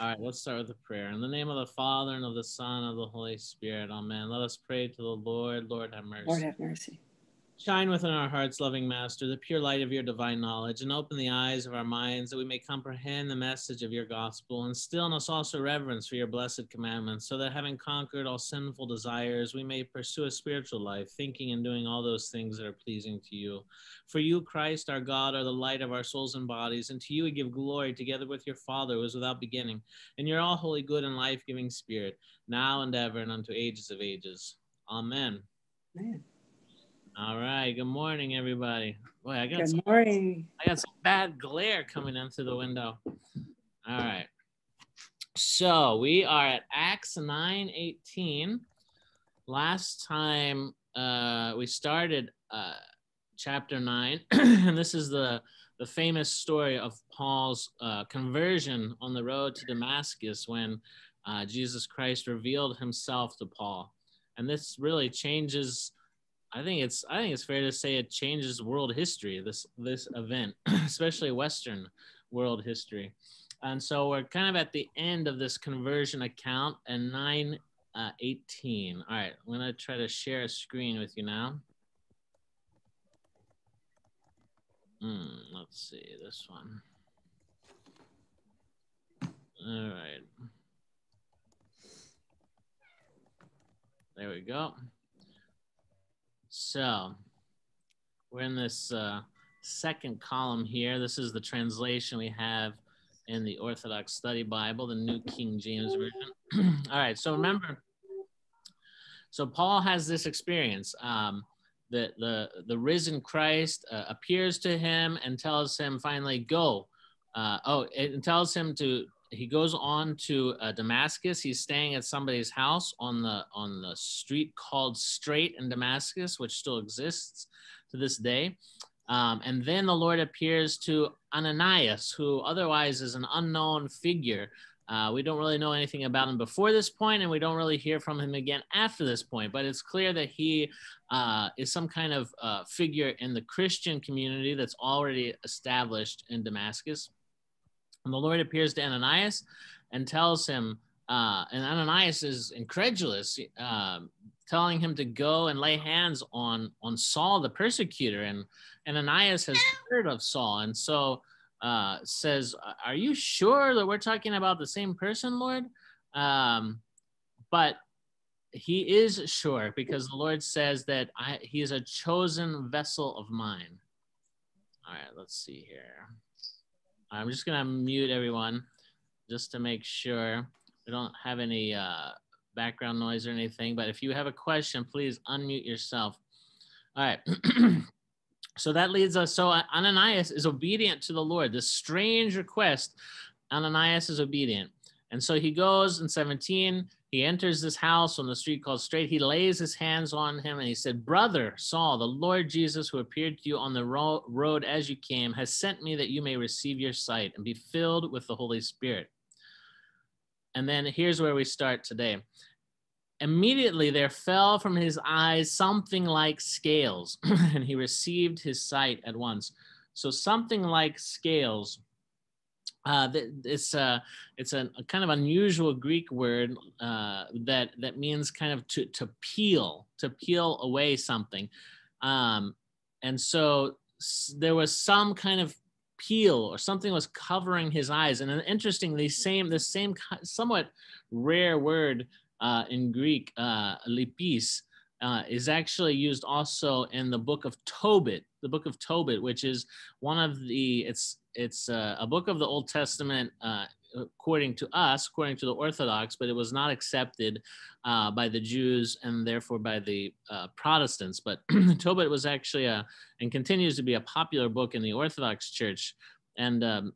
All right, let's start with the prayer. In the name of the Father and of the Son and of the Holy Spirit, amen. Let us pray to the Lord. Lord, have mercy. Lord have mercy. Shine within our hearts, loving Master, the pure light of your divine knowledge, and open the eyes of our minds that we may comprehend the message of your gospel. Instill in us also reverence for your blessed commandments, so that having conquered all sinful desires, we may pursue a spiritual life, thinking and doing all those things that are pleasing to you. For you, Christ, our God, are the light of our souls and bodies, and to you we give glory together with your Father, who is without beginning, and your all holy, good, and life giving Spirit, now and ever, and unto ages of ages. Amen. Man. All right. Good morning, everybody. Boy, I got Good some, morning. I got some bad glare coming in through the window. All right. So we are at Acts 9 18. Last time uh, we started uh, chapter 9, and this is the, the famous story of Paul's uh, conversion on the road to Damascus when uh, Jesus Christ revealed himself to Paul. And this really changes I think it's I think it's fair to say it changes world history. This this event, especially Western world history, and so we're kind of at the end of this conversion account and nine uh, eighteen. All right, I'm gonna try to share a screen with you now. Hmm, let's see this one. All right. There we go. So we're in this uh, second column here. This is the translation we have in the Orthodox Study Bible, the New King James Version. All right, so remember, so Paul has this experience. Um, the, the, the risen Christ uh, appears to him and tells him finally, go. Uh, oh, it tells him to he goes on to uh, Damascus. He's staying at somebody's house on the on the street called Straight in Damascus, which still exists to this day. Um, and then the Lord appears to Ananias, who otherwise is an unknown figure. Uh, we don't really know anything about him before this point, and we don't really hear from him again after this point. But it's clear that he uh, is some kind of uh, figure in the Christian community that's already established in Damascus. And the Lord appears to Ananias and tells him, uh, and Ananias is incredulous, uh, telling him to go and lay hands on on Saul the persecutor. And Ananias has heard of Saul, and so uh, says, "Are you sure that we're talking about the same person, Lord?" Um, but he is sure because the Lord says that I, he is a chosen vessel of mine. All right, let's see here. I'm just gonna mute everyone just to make sure we don't have any uh, background noise or anything. But if you have a question, please unmute yourself. All right. so that leads us. So Ananias is obedient to the Lord. This strange request, Ananias is obedient. And so he goes in 17 he enters this house on the street called Straight. He lays his hands on him and he said, Brother Saul, the Lord Jesus, who appeared to you on the ro- road as you came, has sent me that you may receive your sight and be filled with the Holy Spirit. And then here's where we start today. Immediately there fell from his eyes something like scales, and he received his sight at once. So, something like scales uh, it's uh, it's a, a, kind of unusual Greek word uh, that that means kind of to to peel to peel away something, um, and so there was some kind of peel or something was covering his eyes. And interestingly, same the same somewhat rare word uh, in Greek, uh, lipis, uh, is actually used also in the book of Tobit, the book of Tobit, which is one of the it's it's uh, a book of the Old Testament uh, according to us, according to the Orthodox, but it was not accepted uh, by the Jews and therefore by the uh, Protestants. But Tobit was actually a and continues to be a popular book in the Orthodox Church. And um,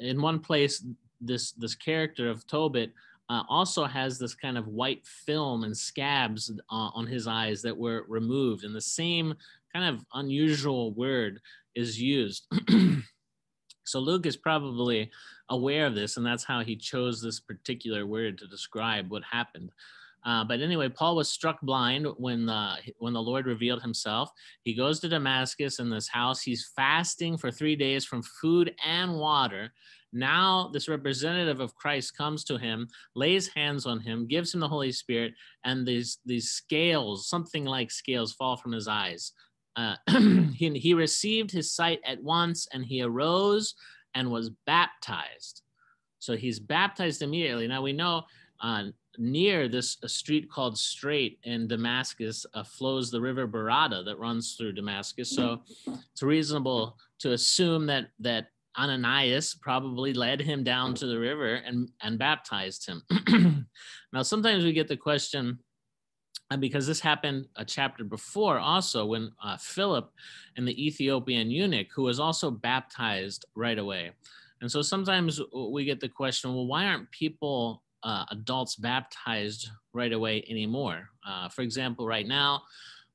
in one place, this this character of Tobit uh, also has this kind of white film and scabs uh, on his eyes that were removed, and the same kind of unusual word is used. So Luke is probably aware of this, and that's how he chose this particular word to describe what happened. Uh, but anyway, Paul was struck blind when the when the Lord revealed Himself. He goes to Damascus in this house. He's fasting for three days from food and water. Now, this representative of Christ comes to him, lays hands on him, gives him the Holy Spirit, and these, these scales, something like scales, fall from his eyes. Uh, he, he received his sight at once, and he arose and was baptized. So he's baptized immediately. Now we know uh, near this street called Straight in Damascus uh, flows the river Barada that runs through Damascus. So it's reasonable to assume that that Ananias probably led him down to the river and, and baptized him. now, sometimes we get the question, and because this happened a chapter before also when uh, Philip and the Ethiopian eunuch, who was also baptized right away. And so sometimes we get the question, well, why aren't people, uh, adults, baptized right away anymore? Uh, for example, right now,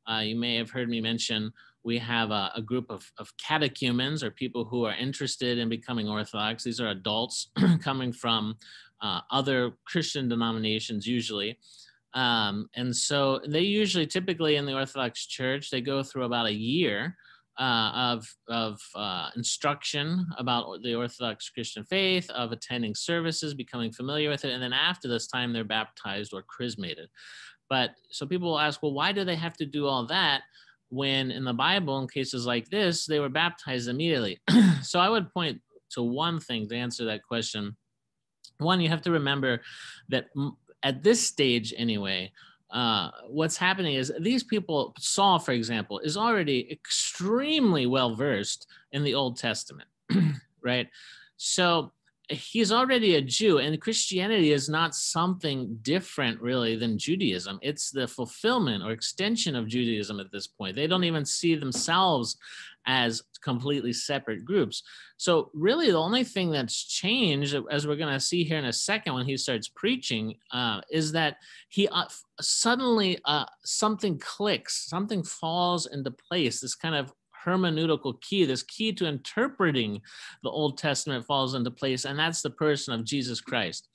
uh, you may have heard me mention we have a, a group of, of, catechumens or people who are interested in becoming Orthodox. These are adults coming from uh, other Christian denominations, usually. Um, and so they usually, typically in the Orthodox Church, they go through about a year uh, of, of uh, instruction about the Orthodox Christian faith, of attending services, becoming familiar with it. And then after this time, they're baptized or chrismated. But so people will ask, well, why do they have to do all that? When in the Bible, in cases like this, they were baptized immediately. so I would point to one thing to answer that question. One, you have to remember that at this stage, anyway, uh, what's happening is these people, Saul, for example, is already extremely well versed in the Old Testament, right? So he's already a Jew, and Christianity is not something different really than Judaism. It's the fulfillment or extension of Judaism at this point. They don't even see themselves as completely separate groups. So, really, the only thing that's changed, as we're going to see here in a second when he starts preaching, uh, is that he uh, suddenly uh, something clicks, something falls into place. This kind of hermeneutical key, this key to interpreting the Old Testament falls into place, and that's the person of Jesus Christ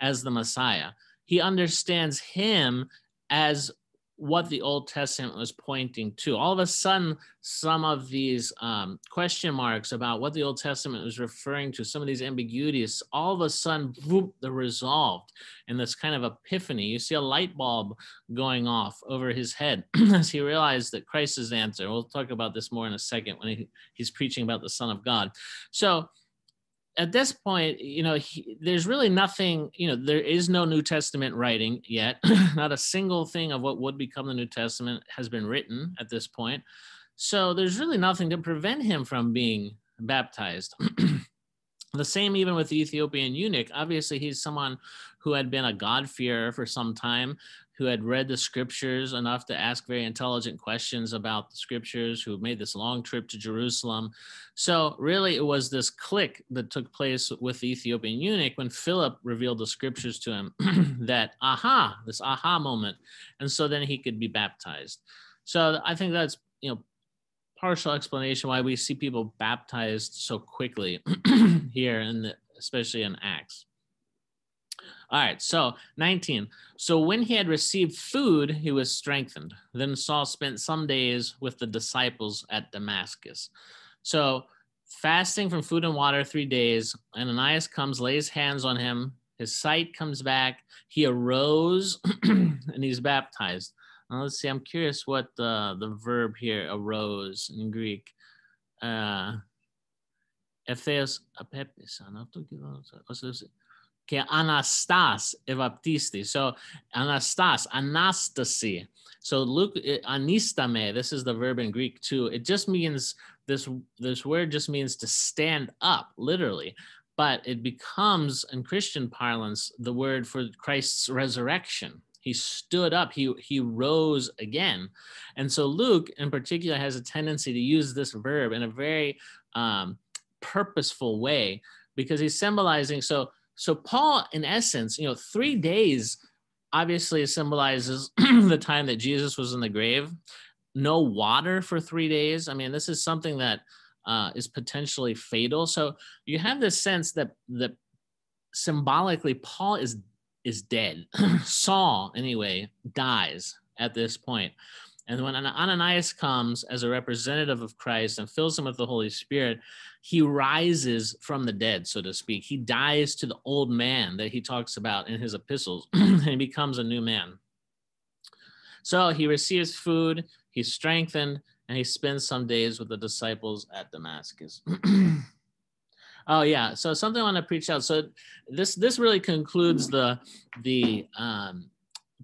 as the Messiah. He understands him as what the Old Testament was pointing to. All of a sudden, some of these um, question marks about what the Old Testament was referring to, some of these ambiguities, all of a sudden, whoop, they're resolved in this kind of epiphany. You see a light bulb going off over his head as he realized that Christ is the answer. We'll talk about this more in a second when he, he's preaching about the Son of God. So, at this point, you know, he, there's really nothing, you know, there is no New Testament writing yet. Not a single thing of what would become the New Testament has been written at this point. So there's really nothing to prevent him from being baptized. the same even with the Ethiopian eunuch. Obviously, he's someone who had been a God-fearer for some time, who had read the scriptures enough to ask very intelligent questions about the scriptures, who made this long trip to Jerusalem. So, really, it was this click that took place with the Ethiopian eunuch when Philip revealed the scriptures to him that, aha, this aha moment. And so then he could be baptized. So, I think that's, you know, partial explanation why we see people baptized so quickly here, the, especially in Acts. All right, so 19. So when he had received food, he was strengthened. Then Saul spent some days with the disciples at Damascus. So fasting from food and water three days, and Ananias comes, lays hands on him. His sight comes back. He arose and he's baptized. Now, let's see, I'm curious what the, the verb here, arose in Greek. Uh, a pepis, que anastas evaptisti. So anastas, anastasi. So Luke eh, anistame, this is the verb in Greek too. It just means this this word just means to stand up, literally. But it becomes in Christian parlance the word for Christ's resurrection. He stood up, he he rose again. And so Luke in particular has a tendency to use this verb in a very um, purposeful way because he's symbolizing so so Paul, in essence, you know, three days obviously symbolizes the time that Jesus was in the grave. No water for three days. I mean, this is something that uh, is potentially fatal. So you have this sense that that symbolically Paul is is dead. Saul, anyway, dies at this point. And when Ananias comes as a representative of Christ and fills him with the Holy Spirit, he rises from the dead, so to speak. He dies to the old man that he talks about in his epistles and he becomes a new man. So he receives food, he's strengthened, and he spends some days with the disciples at Damascus. oh yeah, so something I want to preach out. So this this really concludes the the um,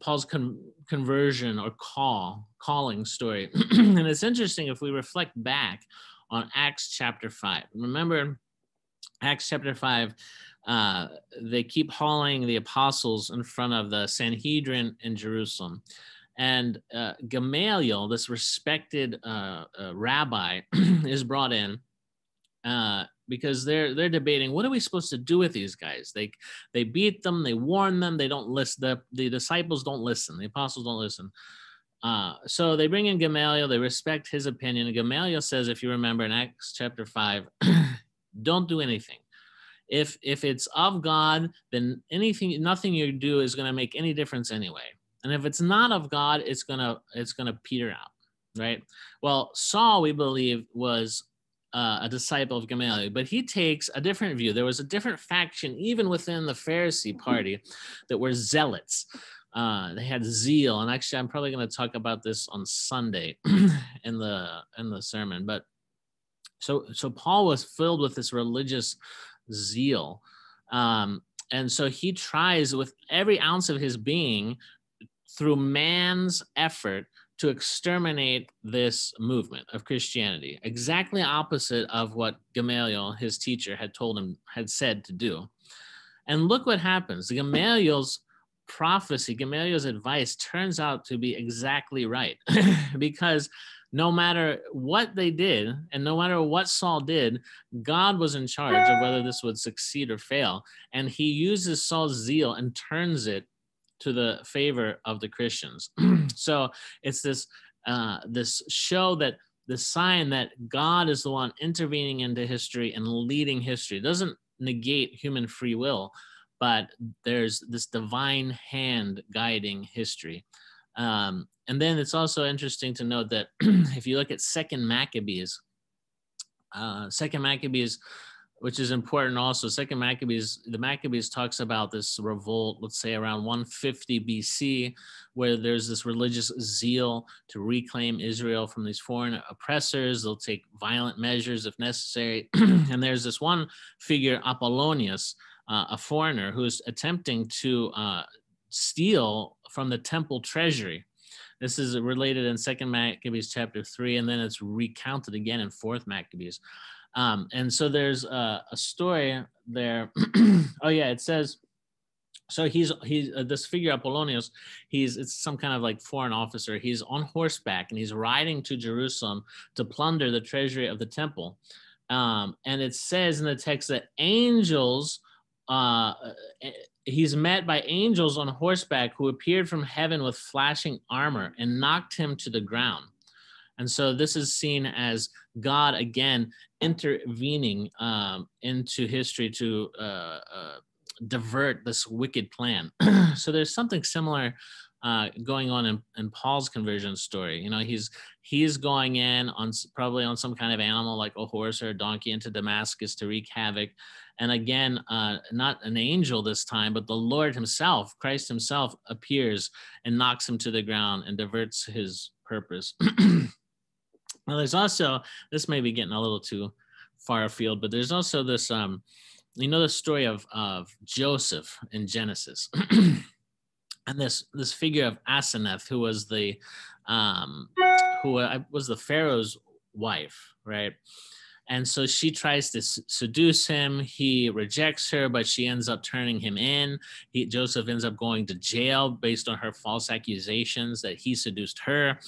Paul's con- conversion or call calling story, and it's interesting if we reflect back on Acts chapter five. Remember, Acts chapter five. Uh, they keep hauling the apostles in front of the Sanhedrin in Jerusalem and uh, Gamaliel, this respected uh, uh, rabbi, is brought in uh, because they're they're debating what are we supposed to do with these guys? They they beat them, they warn them, they don't listen. The the disciples don't listen. The apostles don't listen. Uh, so they bring in Gamaliel. They respect his opinion. Gamaliel says, if you remember in Acts chapter five, don't do anything. If if it's of God, then anything, nothing you do is going to make any difference anyway and if it's not of god it's gonna it's gonna peter out right well saul we believe was uh, a disciple of gamaliel but he takes a different view. There was a different faction even within the pharisee party that were zealots. Uh, they had zeal and actually i'm probably going to talk about this on sunday in the in the sermon but so so paul was filled with this religious zeal um, and so he tries with every ounce of his being through man's effort to exterminate this movement of Christianity, exactly opposite of what Gamaliel, his teacher, had told him, had said to do. And look what happens. Gamaliel's prophecy, Gamaliel's advice turns out to be exactly right because no matter what they did and no matter what Saul did, God was in charge of whether this would succeed or fail. And he uses Saul's zeal and turns it to the favor of the Christians. so it's this uh, this show that the sign that God is the one intervening into history and leading history it doesn't negate human free will, but there's this divine hand guiding history. Um, and then it's also interesting to note that if you look at Second Maccabees, uh, Second Maccabees which is important also. Second Maccabees, the Maccabees talks about this revolt, let's say around 150 BC, where there's this religious zeal to reclaim Israel from these foreign oppressors. They'll take violent measures if necessary. and there's this one figure, Apollonius, uh, a foreigner who's attempting to uh, steal from the temple treasury. This is related in Second Maccabees chapter three, and then it's recounted again in Fourth Maccabees. Um, and so there's a, a story there. oh yeah, it says. So he's he's uh, this figure Apollonius. He's it's some kind of like foreign officer. He's on horseback and he's riding to Jerusalem to plunder the treasury of the temple. Um, and it says in the text that angels. Uh, uh he's met by angels on horseback who appeared from heaven with flashing armor and knocked him to the ground. And so this is seen as God again intervening um, into history to uh, uh, divert this wicked plan. so there's something similar uh, going on in, in, Paul's conversion story. You know, he's he's going in on probably on some kind of animal like a horse or a donkey into Damascus to wreak havoc. And again, uh, not an angel this time, but the Lord Himself, Christ Himself, appears and knocks him to the ground and diverts his purpose. Well, there's also this may be getting a little too far afield, but there's also this um, you know the story of of Joseph in Genesis. and this this figure of Aseneth, who was the um, who was the Pharaoh's wife, right? And so she tries to seduce him. He rejects her, but she ends up turning him in. He, Joseph ends up going to jail based on her false accusations that he seduced her.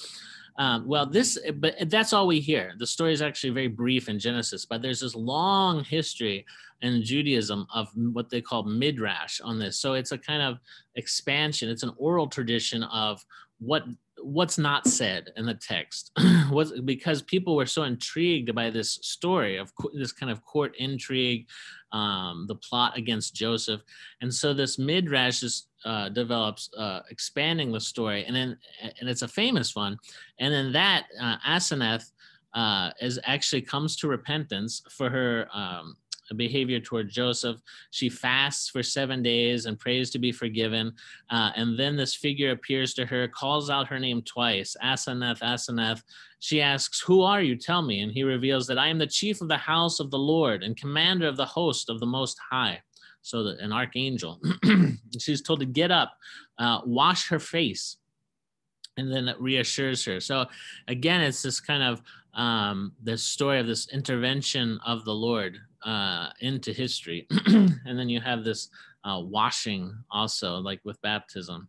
Um, well, this, but that's all we hear. The story is actually very brief in Genesis, but there's this long history in Judaism of what they call midrash on this. So it's a kind of expansion. It's an oral tradition of what what's not said in the text. Was because people were so intrigued by this story of this kind of court intrigue um, the plot against joseph. And so this midrash is, uh, develops uh, expanding the story and then and it's a famous one. And then that uh, asenath uh, is actually comes to repentance for her um, behavior toward Joseph. She fasts for seven days and prays to be forgiven. Uh, and then this figure appears to her, calls out her name twice Asenath, Asenath. She asks, Who are you? Tell me. And he reveals that I am the chief of the house of the Lord and commander of the host of the Most High. So, that an archangel. She's told to get up, uh, wash her face and then it reassures her. So again, it's this kind of um, the story of this intervention of the Lord uh, into history. and then you have this uh, washing also, like with baptism.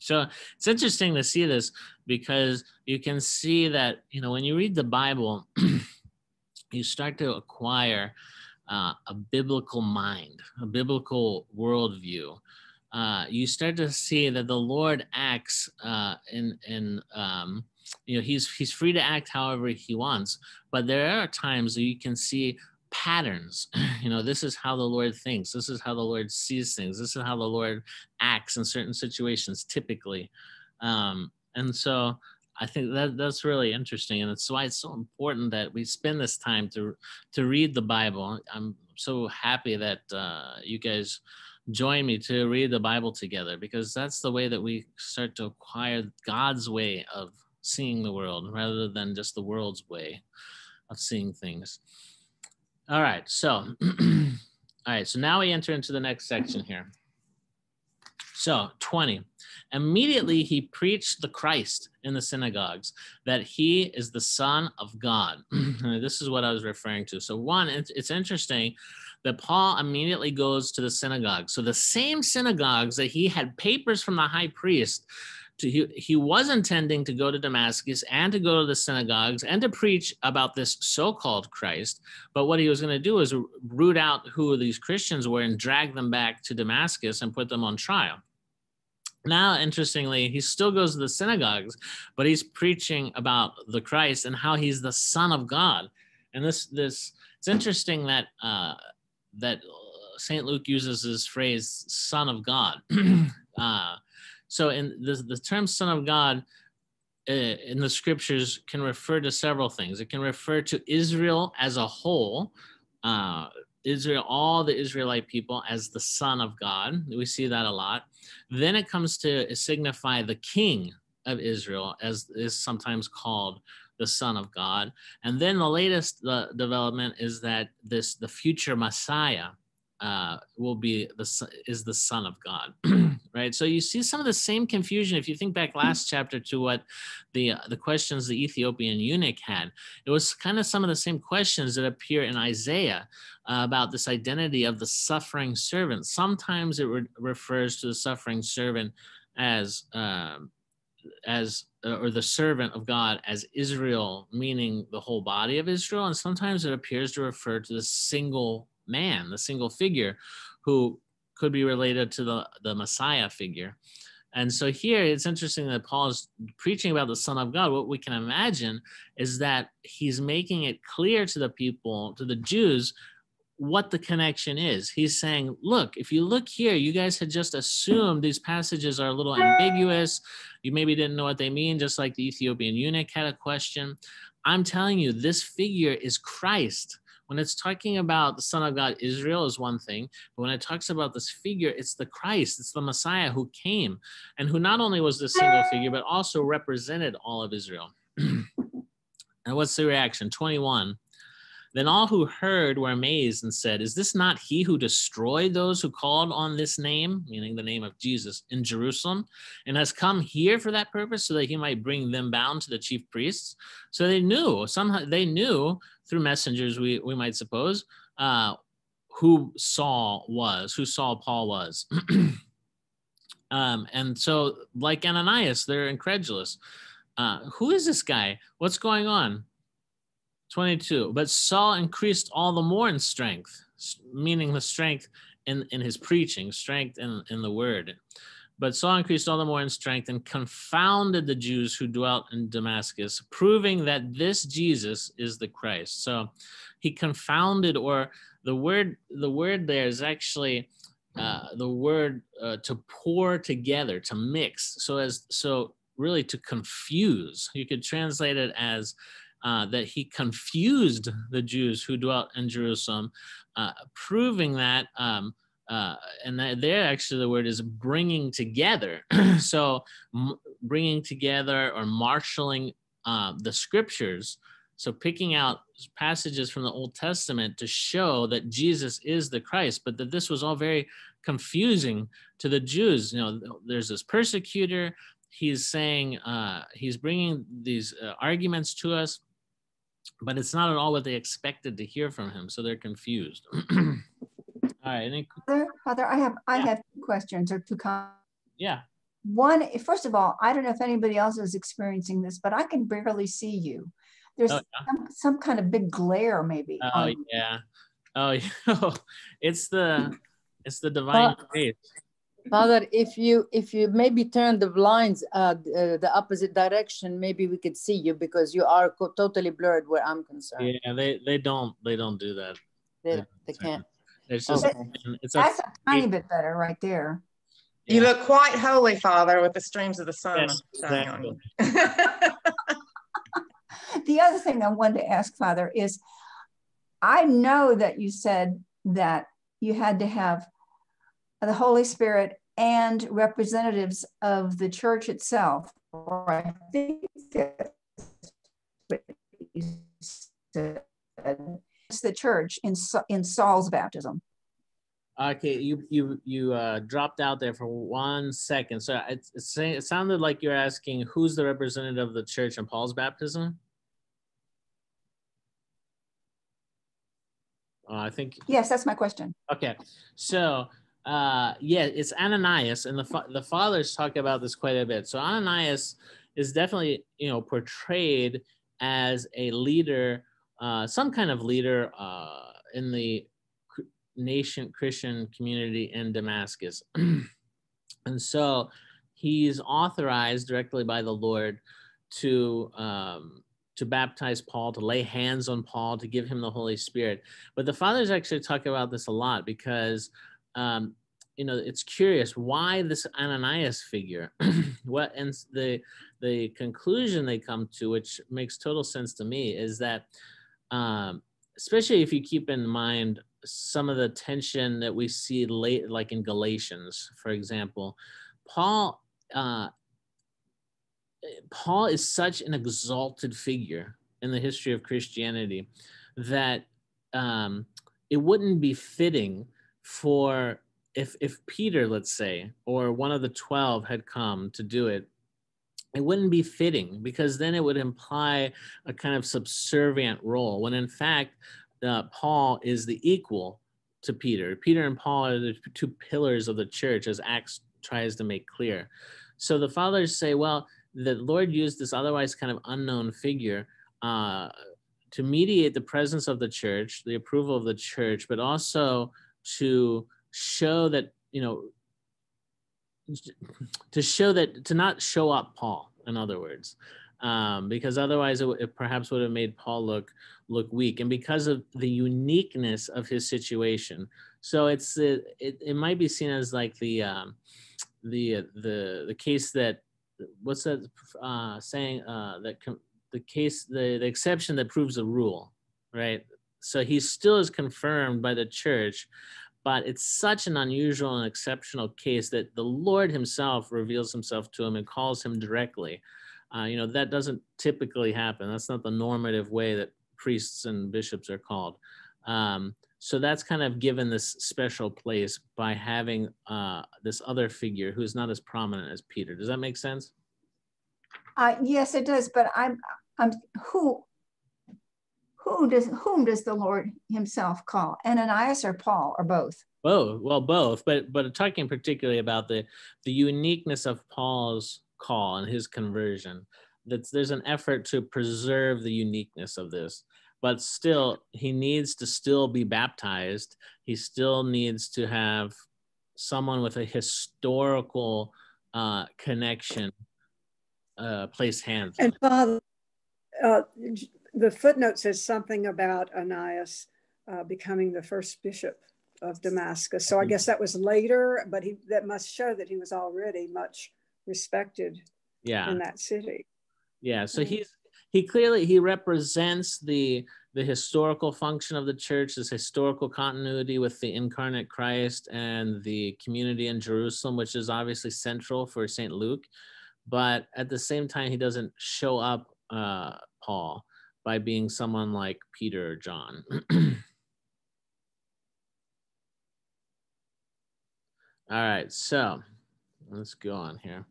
So it's interesting to see this because you can see that, you know, when you read the Bible, you start to acquire uh, a biblical mind, a biblical worldview. Uh, you start to see that the Lord acts uh, in in um, you know he's he's free to act however he wants, but there are times you can see patterns. You know, this is how the Lord thinks. This is how the Lord sees things. This is how the Lord acts in certain situations, typically. Um, and so I think that that's really interesting, and it's why it's so important that we spend this time to to read the Bible. I'm so happy that uh, you guys join me to read the Bible together because that's the way that we start to acquire God's way of seeing the world rather than just the world's way of seeing things. All right, so all right, so now we enter into the next section here. So 20. Immediately he preached the Christ in the synagogues, that he is the Son of God. this is what I was referring to. So, one, it's, it's interesting that Paul immediately goes to the synagogue. So, the same synagogues that he had papers from the high priest to, he, he was intending to go to Damascus and to go to the synagogues and to preach about this so-called Christ. But what he was going to do is root out who these Christians were and drag them back to Damascus and put them on trial. Now, interestingly, he still goes to the synagogues, but he's preaching about the Christ and how he's the Son of God. And this, this, it's interesting that uh, that Saint Luke uses this phrase "Son of God." uh, so, in the, the term "Son of God" uh, in the scriptures can refer to several things. It can refer to Israel as a whole, uh, Israel, all the Israelite people as the Son of God. We see that a lot. Then it comes to signify the King of Israel, as is sometimes called the Son of God. And then the latest uh, development is that this the future Messiah uh, will be the is the Son of God, right? So you see some of the same confusion if you think back last chapter to what the uh, the questions the Ethiopian eunuch had. It was kind of some of the same questions that appear in Isaiah uh, about this identity of the suffering servant. Sometimes it re- refers to the suffering servant as um, as uh, or the servant of God as Israel, meaning the whole body of Israel, and sometimes it appears to refer to the single man, the single figure who could be related to the, the Messiah figure. And so here it's interesting that Paul is preaching about the Son of God. What we can imagine is that he's making it clear to the people, to the Jews, what the connection is. He's saying, look, if you look here, you guys had just assumed these passages are a little ambiguous. You maybe didn't know what they mean, just like the Ethiopian eunuch had a question. I'm telling you, this figure is Christ when it's talking about the Son of God, Israel is one thing, but when it talks about this figure, it's the Christ, it's the Messiah who came and who not only was the single figure, but also represented all of Israel. and what's the reaction? 21. Then all who heard were amazed and said, Is this not he who destroyed those who called on this name, meaning the name of Jesus, in Jerusalem, and has come here for that purpose so that he might bring them bound to the chief priests? So they knew, somehow they knew through messengers, we, we might suppose, uh, who Saul was, who Saul Paul was. um, and so, like Ananias, they're incredulous. Uh, who is this guy? What's going on? 22. But Saul increased all the more in strength, meaning the strength in, in his preaching, strength in, in the word. but Saul increased all the more in strength and confounded the Jews who dwelt in Damascus, proving that this Jesus is the Christ. So he confounded, or the word the word there is actually uh, the word uh, to pour together, to mix. So as so really to confuse. You could translate it as uh, that he confused the Jews who dwelt in Jerusalem, uh, proving that. Um, uh, and that there actually the word is bringing together. so m- bringing together or marshaling uh, the scriptures. So picking out passages from the Old Testament to show that Jesus is the Christ, but that this was all very confusing to the Jews. You know, there's this persecutor. He's saying uh, he's bringing these uh, arguments to us, but it's not at all what they expected to hear from him. So they're confused. All right. Any... Father, Father, I have I have two questions or two comments. Yeah. One, first of all, I don't know if anybody else is experiencing this, but I can barely see you. There's oh, yeah. some, some, kind of big glare, maybe. Oh yeah. Oh, yeah. it's the it's the divine grace. Father, if you if you maybe turn the blinds uh, uh, the opposite direction, maybe we could see you because you are totally blurred where I'm concerned. Yeah, they they don't they don't do that. They, they, they can't. It's just okay. it's That's a, a tiny bit better right there. You look quite holy, Father, with the streams of the sun yes, exactly. the other thing I wanted to ask, Father, is I know that you said that you had to have the Holy Spirit and representatives of the church itself, or I think that's what you said the church in in Saul's baptism. Okay, you you you uh, dropped out there for one second. So it, it sounded like you're asking who's the representative of the church in Paul's baptism. Uh, I think. Yes, that's my question. Okay, so uh, yeah, it's Ananias, and the fa- the fathers talk about this quite a bit. So Ananias is definitely you know portrayed as a leader uh, some kind of leader uh, in the nation Christian community in Damascus. and so he's authorized directly by the Lord to um, to baptize Paul, to lay hands on Paul, to give him the Holy Spirit. But the fathers actually talk about this a lot because um, you know it's curious why this Ananias figure. what and the the conclusion they come to, which makes total sense to me, is that um, especially if you keep in mind some of the tension that we see late, like in Galatians, for example. Paul, uh, Paul is such an exalted figure in the history of Christianity that um, it wouldn't be fitting for if if Peter, let's say, or one of the twelve had come to do it, it wouldn't be fitting because then it would imply a kind of subservient role when in fact uh, paul is the equal to peter. Peter and paul are the two pillars of the church as acts tries to make clear. So the fathers say well the lord used this otherwise kind of unknown figure uh, to mediate the presence of the church the approval of the church but also to show that you know to show that to not show up Paul, in other words, um, because otherwise it, it, perhaps would have made Paul look look weak, and because of the uniqueness of his situation. So it's it, it, it might be seen as like the um, the the the case that what's that uh, saying uh, that the case the, the exception that proves the rule, right? So he still is confirmed by the church, but it's such an unusual and exceptional case that the Lord Himself reveals Himself to him and calls him directly. Uh, you know, that doesn't typically happen. That's not the normative way that priests and bishops are called. Um, so that's kind of given this special place by having uh, this other figure who's not as prominent as Peter. Does that make sense? Uh, yes, it does. But I'm, I'm who who does whom does the Lord Himself call? Ananias or Paul or both? Both. Well, both. But but talking particularly about the the uniqueness of Paul's call and his conversion. That there's an effort to preserve the uniqueness of this, but still he needs to still be baptized. He still needs to have someone with a historical uh, connection uh, placed hands. And Father, uh, the footnote says something about Anias uh, becoming the first bishop of Damascus. So I guess that was later, but he that must show that he was already much respected yeah. in that city. Yeah, so mm-hmm. he's he clearly he represents the the historical function of the church, this historical continuity with the incarnate Christ and the community in Jerusalem, which is obviously central for St. Luke. But at the same time, he doesn't show up uh, Paul by being someone like Peter or John. All right, so let's go on here.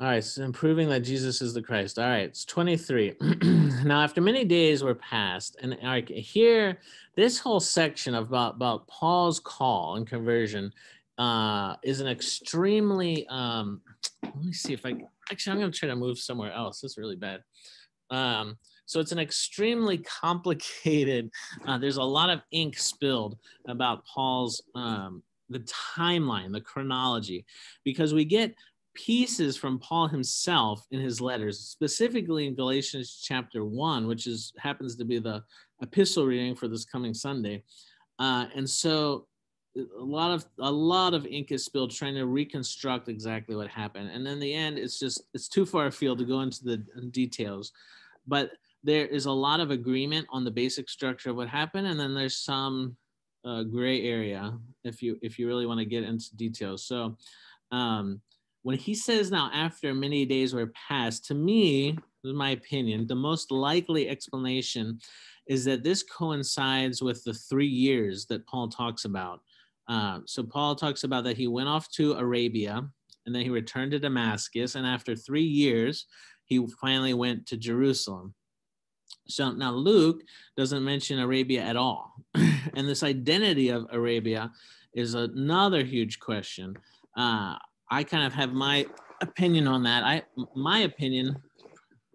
All right, so improving that Jesus is the Christ. All right, it's 23. now, after many days were passed, and right, here, this whole section about, about Paul's call and conversion uh, is an extremely, um, let me see if I, actually, I'm going to try to move somewhere else. This is really bad. Um, so it's an extremely complicated, uh, there's a lot of ink spilled about Paul's, um, the timeline, the chronology, because we get pieces from Paul himself in his letters, specifically in Galatians chapter one, which is happens to be the epistle reading for this coming Sunday. Uh, and so a lot of a lot of ink is spilled trying to reconstruct exactly what happened. And in the end it's just it's too far afield to go into the details. But there is a lot of agreement on the basic structure of what happened. And then there's some uh, gray area if you if you really want to get into details. So um, when he says now after many days were passed to me in my opinion the most likely explanation is that this coincides with the three years that paul talks about uh, so Paul talks about that he went off to Arabia and then he returned to Damascus. And after three years, he finally went to Jerusalem. So now Luke doesn't mention Arabia at all. and this identity of Arabia is another huge question. Uh, I kind of have my opinion on that. I my opinion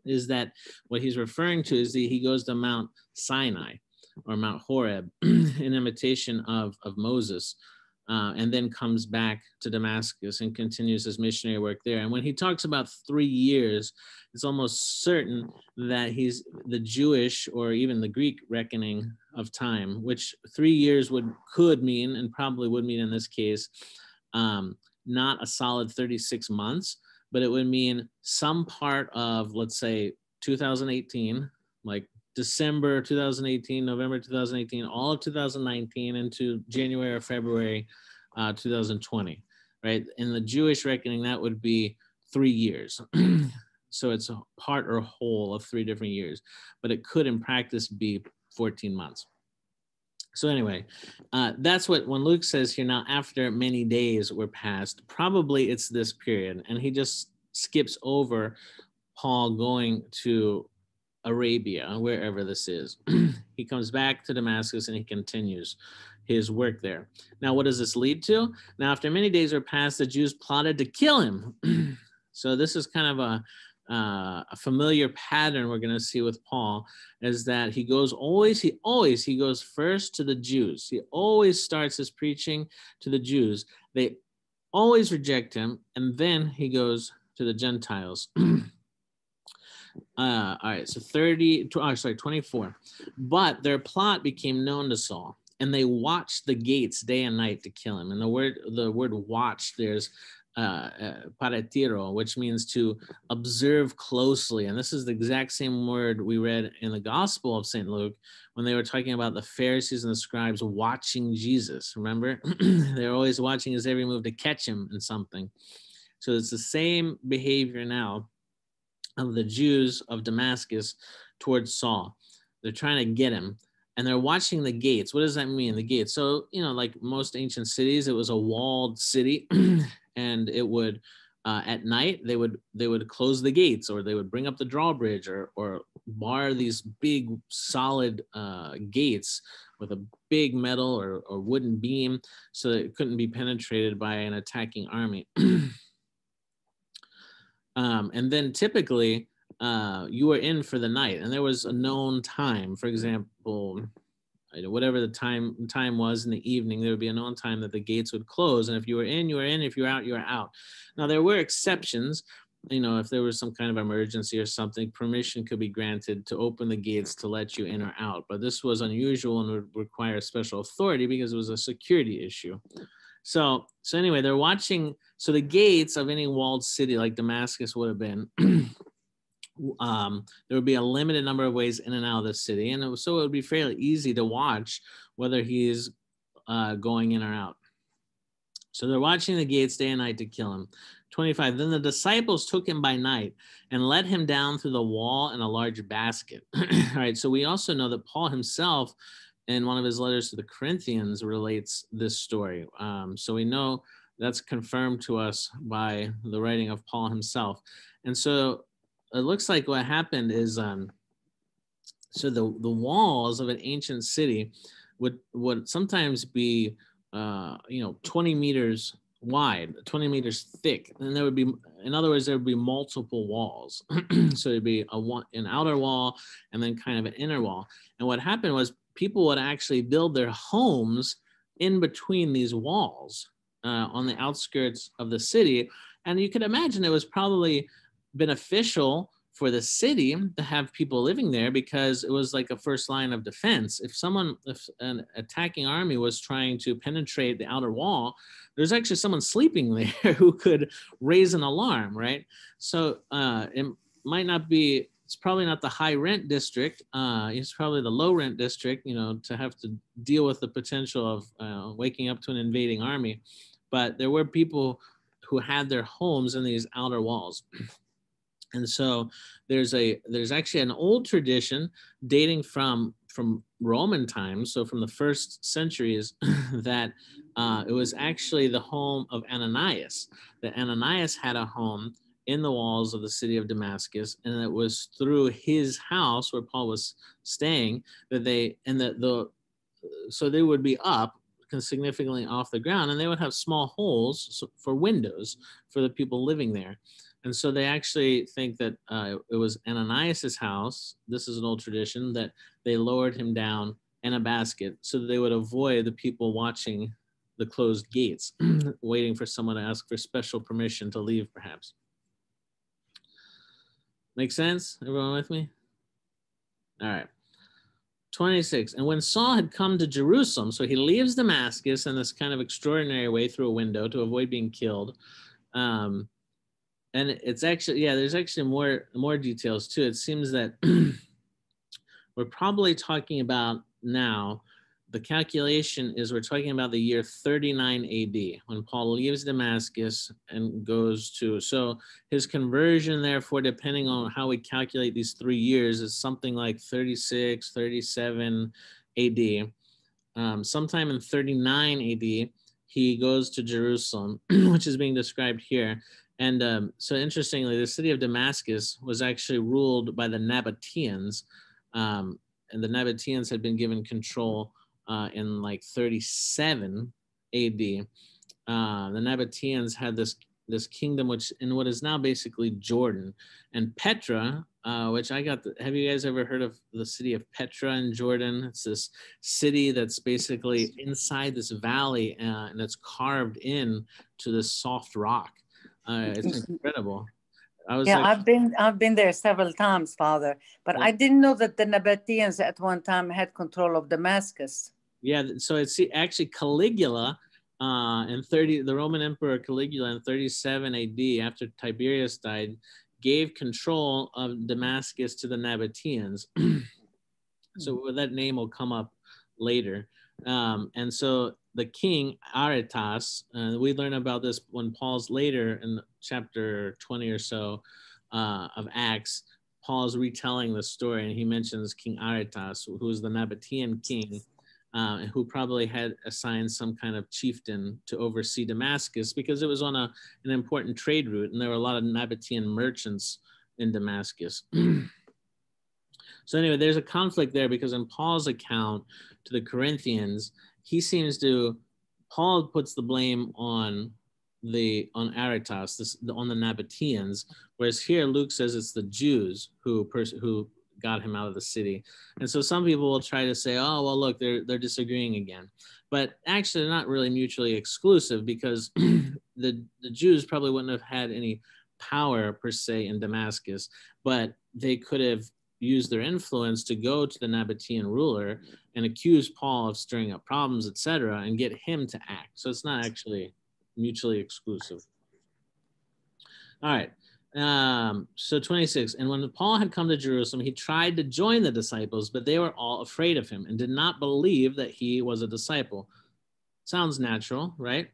is that what he's referring to is that he goes to Mount Sinai or Mount Horeb in imitation of, of Moses, uh, and then comes back to Damascus and continues his missionary work there. And when he talks about three years, it's almost certain that he's the Jewish or even the Greek reckoning of time, which three years would could mean and probably would mean in this case, um, not a solid 36 months, but it would mean some part of, let's say, 2018, like December 2018, November 2018, all of 2019 into January or February uh, 2020, right? In the Jewish reckoning, that would be three years. so it's a part or whole of three different years, but it could in practice be 14 months. So anyway, uh, that's what when Luke says here now after many days were passed, probably it's this period, and he just skips over Paul going to Arabia, wherever this is. he comes back to Damascus and he continues his work there. Now, what does this lead to? Now, after many days were passed, the Jews plotted to kill him. so, this is kind of a uh, a familiar pattern we're going to see with Paul is that he goes always, he always, he goes first to the Jews. He always starts his preaching to the Jews. They always reject him, and then he goes to the Gentiles. Uh, all right, so 30, oh, sorry, 24. But their plot became known to Saul, and they watched the gates day and night to kill him. And the word, the word watch, there's uh, uh, paretiro, which means to observe closely. And this is the exact same word we read in the Gospel of St. Luke when they were talking about the Pharisees and the scribes watching Jesus. Remember, they're always watching his every move to catch him in something. So it's the same behavior now of the Jews of Damascus towards Saul. They're trying to get him and they're watching the gates. What does that mean? The gates. So, you know, like most ancient cities, it was a walled city and it would uh, at night they would they would close the gates or they would bring up the drawbridge or or bar these big solid uh, gates with a big metal or, or wooden beam so that it couldn't be penetrated by an attacking army Um, and then typically uh, you were in for the night and there was a known time. For example, you know, whatever the time time was in the evening, there would be a known time that the gates would close. And if you were in, you were in. If you were out, you were out. Now there were exceptions. You know, if there was some kind of emergency or something, permission could be granted to open the gates to let you in or out. But this was unusual and would require special authority because it was a security issue. So, so anyway, they're watching. So the gates of any walled city like Damascus would have been um, there would be a limited number of ways in and out of the city. And it was, so it would be fairly easy to watch whether he is uh, going in or out. So they're watching the gates day and night to kill him. 25. Then the disciples took him by night and let him down through the wall in a large basket. All right. So we also know that Paul himself, in one of his letters to the Corinthians, relates this story. Um, so we know that's confirmed to us by the writing of Paul himself. And so it looks like what happened is um, so the the walls of an ancient city would would sometimes be uh, you know 20 meters wide 20 meters thick and there would be in other words there would be multiple walls so it'd be a one an outer wall and then kind of an inner wall and what happened was people would actually build their homes in between these walls uh, on the outskirts of the city and you could imagine it was probably beneficial for the city to have people living there because it was like a first line of defense. If someone, if an attacking army was trying to penetrate the outer wall, there's actually someone sleeping there who could raise an alarm, right? So uh, it might not be, it's probably not the high rent district. Uh, it's probably the low rent district, you know, to have to deal with the potential of uh, waking up to an invading army. But there were people who had their homes in these outer walls. And so there's a there's actually an old tradition dating from from Roman times, so from the first centuries, that uh, it was actually the home of Ananias. That Ananias had a home in the walls of the city of Damascus, and it was through his house where Paul was staying that they and that the so they would be up significantly off the ground, and they would have small holes for windows for the people living there. And so they actually think that uh, it was Ananias's house. This is an old tradition that they lowered him down in a basket so that they would avoid the people watching the closed gates, waiting for someone to ask for special permission to leave, perhaps. Make sense? Everyone with me? All right. 26. And when Saul had come to Jerusalem, so he leaves Damascus in this kind of extraordinary way through a window to avoid being killed. Um, and it's actually yeah there's actually more more details too it seems that we're probably talking about now the calculation is we're talking about the year 39 AD when Paul leaves Damascus and goes to so his conversion therefore depending on how we calculate these 3 years is something like 36 37 AD um, sometime in 39 AD he goes to Jerusalem which is being described here and um, so interestingly, the city of Damascus was actually ruled by the Nabateans. Um, and the Nabateans had been given control uh, in like 37 AD. Uh, the Nabateans had this this kingdom, which in what is now basically Jordan, and Petra, uh, which I got. The, have you guys ever heard of the city of Petra in Jordan? It's this city that's basically inside this valley, uh, and it's carved in to this soft rock. Uh, it's incredible. I was yeah, like, I've been I've been there several times, Father, but yeah. I didn't know that the Nabateans at one time had control of Damascus. Yeah, so it's actually Caligula uh, in 30, the Roman Emperor Caligula in 37 AD, after Tiberius died, gave control of Damascus to the Nabateans. so hmm. that name will come up later. Um, and so the king Aretas, uh, we learn about this when Paul's later in chapter 20 or so uh, of Acts, Paul's retelling the story and he mentions King Aretas, who was the Nabatean king, uh, who probably had assigned some kind of chieftain to oversee Damascus because it was on a, an important trade route and there were a lot of Nabatean merchants in Damascus. so anyway, there's a conflict there because in Paul's account to the Corinthians, he seems to Paul puts the blame on the on Aretas, this, on the Nabateans, whereas here Luke says it's the Jews who pers- who got him out of the city. And so some people will try to say, oh, well, look, they're, they're disagreeing again. But actually, they're not really mutually exclusive because the, the Jews probably wouldn't have had any power per se in Damascus, but they could have used their influence to go to the Nabatean ruler and accuse Paul of stirring up problems, etc., and get him to act. So it's not actually mutually exclusive. All right. Um, so 26. And when Paul had come to Jerusalem, he tried to join the disciples, but they were all afraid of him and did not believe that he was a disciple. Sounds natural, right?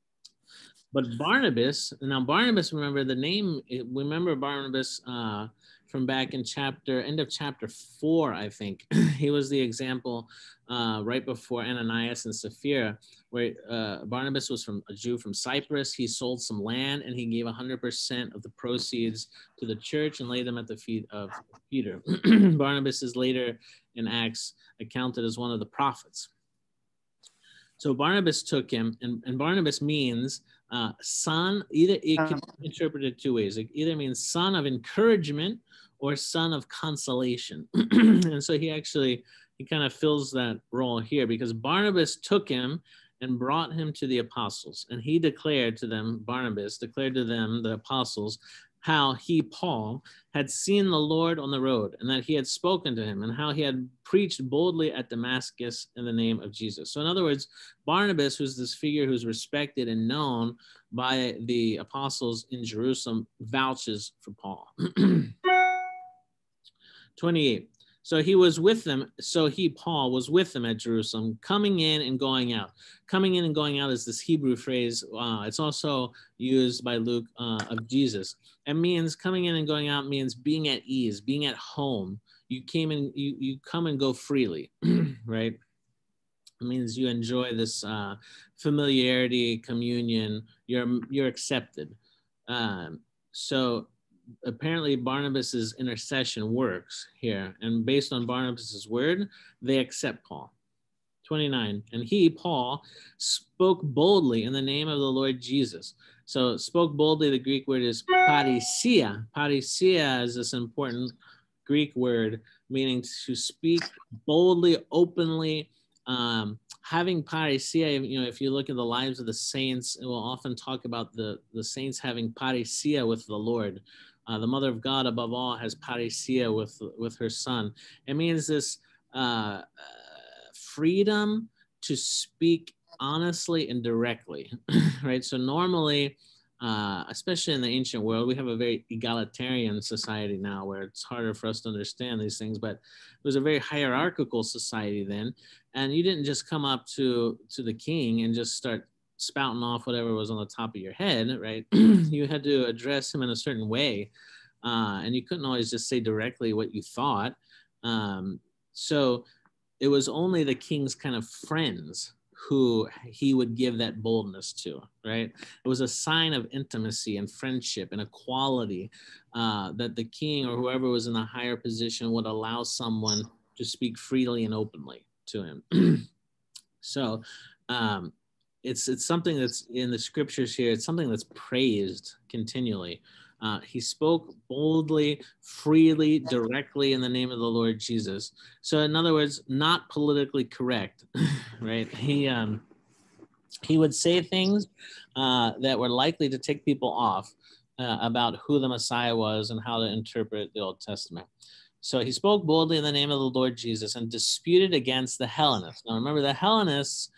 but Barnabas, now Barnabas, remember the name, remember Barnabas uh, from back in chapter, end of chapter four, I think. he was the example uh, right before Ananias and Sapphira, where uh, Barnabas was from a Jew from Cyprus. He sold some land and he gave 100% of the proceeds to the church and laid them at the feet of Peter. Barnabas is later in Acts accounted as one of the prophets. So Barnabas took him, and, and Barnabas means uh, son, either it can be interpreted two ways. It either means son of encouragement or son of consolation. and so he actually he kind of fills that role here because Barnabas took him and brought him to the apostles and he declared to them Barnabas declared to them the apostles how he Paul had seen the Lord on the road and that he had spoken to him and how he had preached boldly at Damascus in the name of Jesus. So in other words, Barnabas who's this figure who's respected and known by the apostles in Jerusalem vouches for Paul. 28. So he was with them. So he, Paul, was with them at Jerusalem, coming in and going out. Coming in and going out is this Hebrew phrase. Uh, it's also used by Luke uh, of Jesus. It means coming in and going out means being at ease, being at home. You came and you you come and go freely, right? It means you enjoy this uh, familiarity, communion. You're you're accepted. Um, so apparently Barnabas's intercession works here. And based on Barnabas's word, they accept Paul. 29. And he, Paul, spoke boldly in the name of the Lord Jesus. So spoke boldly, the Greek word is parisia. Parisia is this important Greek word meaning to speak boldly, openly, um, having parisia, you know, if you look at the lives of the saints, it will often talk about the, the saints having parisia with the Lord. Uh, the mother of God, above all, has parisia with with her son. It means this uh, freedom to speak honestly and directly, right? So normally, uh, especially in the ancient world, we have a very egalitarian society now, where it's harder for us to understand these things. But it was a very hierarchical society then, and you didn't just come up to to the king and just start spouting off whatever was on the top of your head, right? you had to address him in a certain way. Uh, and you couldn't always just say directly what you thought. Um, so it was only the king's kind of friends who he would give that boldness to, right? It was a sign of intimacy and friendship and equality uh, that the king or whoever was in a higher position would allow someone to speak freely and openly to him. so um, it's it's something that's in the scriptures here. It's something that's praised continually. Uh, he spoke boldly, freely, directly in the name of the Lord Jesus. So, in other words, not politically correct, right? He um, he would say things uh, that were likely to take people off uh, about who the Messiah was and how to interpret the Old Testament. So he spoke boldly in the name of the Lord Jesus and disputed against the Hellenists. Now, remember, the Hellenists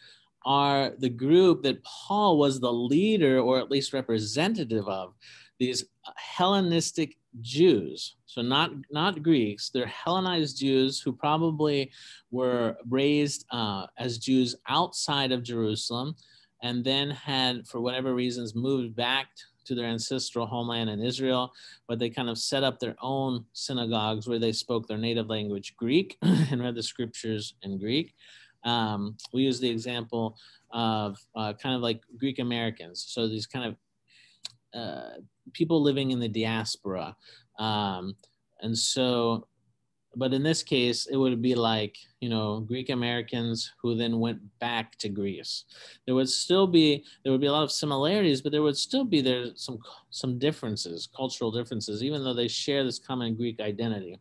are the group that Paul was the leader or at least representative of. These Hellenistic Jews, so not not Greeks, they're Hellenized Jews who probably were raised uh, as Jews outside of Jerusalem, and then had, for whatever reasons, moved back to their ancestral homeland in Israel, but they kind of set up their own synagogues where they spoke their native language, Greek, and read the scriptures in Greek. Um, we use the example of uh, kind of like Greek Americans. So these kind of uh, people living in the diaspora. Um, and so, but in this case, it would be like, you know, Greek Americans who then went back to Greece. There would still be, there would be a lot of similarities, but there would still be there some, some differences, cultural differences, even though they share this common Greek identity.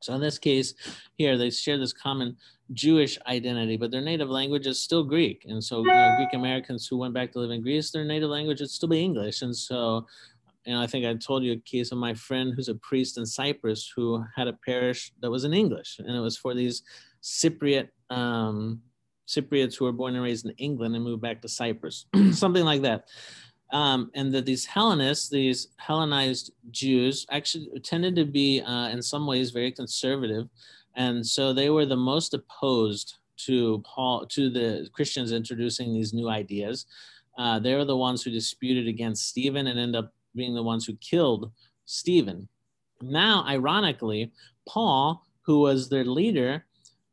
So in this case here, they share this common Jewish identity, but their native language is still Greek. And so you know, Greek Americans who went back to live in Greece, their native language would still be English. And so, you know, I think I told you a case of my friend who's a priest in Cyprus who had a parish that was in English, and it was for these Cypriot um, Cypriots who were born and raised in England and moved back to Cyprus, something like that. Um, and that these Hellenists, these Hellenized Jews, actually tended to be, uh, in some ways, very conservative, and so they were the most opposed to Paul, to the Christians introducing these new ideas. Uh, they were the ones who disputed against Stephen and end up being the ones who killed Stephen. Now, ironically, Paul, who was their leader,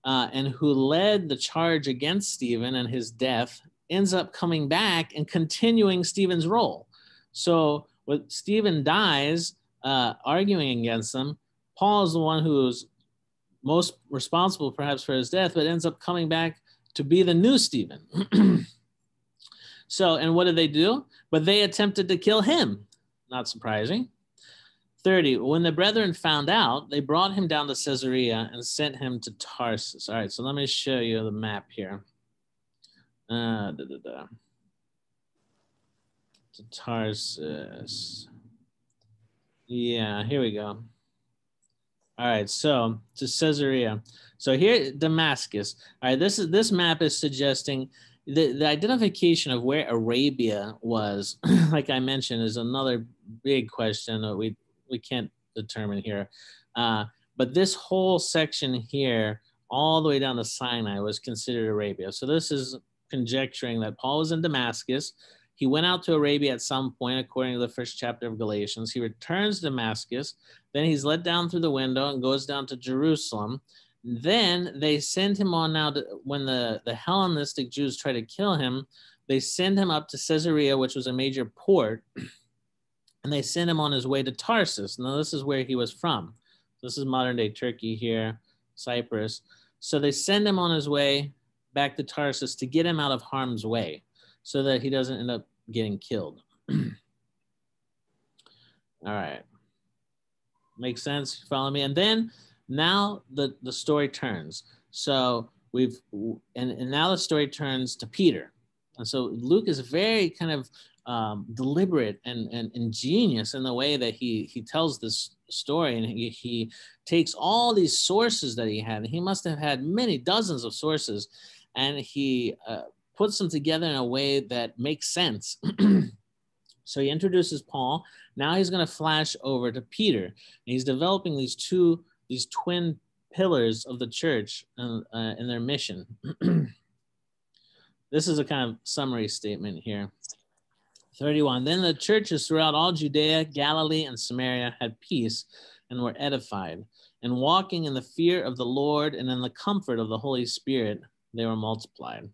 uh, and who led the charge against Stephen and his death ends up coming back and continuing Stephen's role. So when Stephen dies, uh, arguing against them, Paul is the one who's most responsible perhaps for his death, but ends up coming back to be the new Stephen. so, and what did they do? But they attempted to kill him. Not surprising. 30. When the brethren found out, they brought him down to Caesarea and sent him to Tarsus. All right, so let me show you the map here. Uh, da, da, da. To Tarsus. Yeah, here we go. All right, so to Caesarea. So here, Damascus. All right, this is this map is suggesting the, the identification of where Arabia was, like I mentioned, is another big question that we we can't determine here. Uh, but this whole section here, all the way down to Sinai, was considered Arabia. So this is conjecturing that Paul was in Damascus. He went out to Arabia at some point, according to the first chapter of Galatians. He returns to Damascus. Then he's let down through the window and goes down to Jerusalem. Then they send him on now to, when the, the Hellenistic Jews try to kill him, they send him up to Caesarea, which was a major port and they send him on his way to Tarsus. Now, this is where he was from. This is modern day Turkey here, Cyprus. So they send him on his way back to Tarsus to get him out of harm's way so that he doesn't end up getting killed. All right. Makes sense? Follow me? And then now the, the story turns. So we've, and, and now the story turns to Peter. And so Luke is very kind of um, deliberate and, and ingenious in the way that he he tells this story and he, he takes all these sources that he had he must have had many dozens of sources and he uh, puts them together in a way that makes sense so he introduces paul now he's going to flash over to peter and he's developing these two these twin pillars of the church and uh, in their mission this is a kind of summary statement here 31. Then the churches throughout all Judea, Galilee, and Samaria had peace and were edified. And walking in the fear of the Lord and in the comfort of the Holy Spirit, they were multiplied.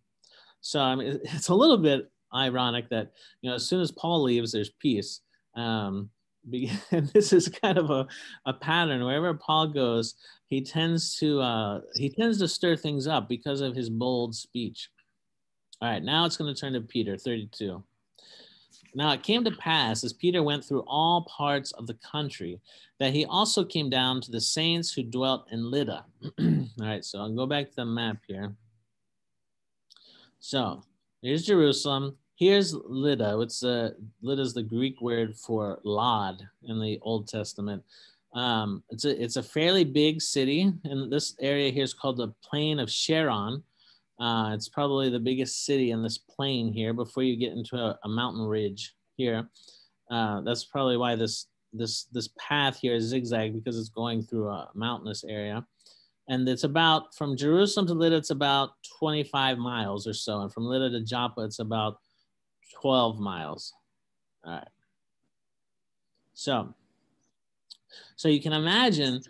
So I mean, it's a little bit ironic that you know as soon as Paul leaves, there's peace. Um, and this is kind of a, a pattern. Wherever Paul goes, he tends to uh, he tends to stir things up because of his bold speech. All right, now it's going to turn to Peter 32. Now it came to pass as Peter went through all parts of the country that he also came down to the saints who dwelt in Lydda. all right, so I'll go back to the map here. So here's Jerusalem. Here's Lydda. It's uh, Lydda is the Greek word for Lod in the Old Testament. Um, it's a it's a fairly big city, and this area here is called the Plain of Sharon. Uh, it's probably the biggest city in this plain here before you get into a, a mountain ridge here. Uh, that's probably why this this this path here is zigzag because it's going through a mountainous area. And it's about from Jerusalem to Lydda, it's about 25 miles or so. And from Lydda to Joppa, it's about 12 miles. All right. So, so you can imagine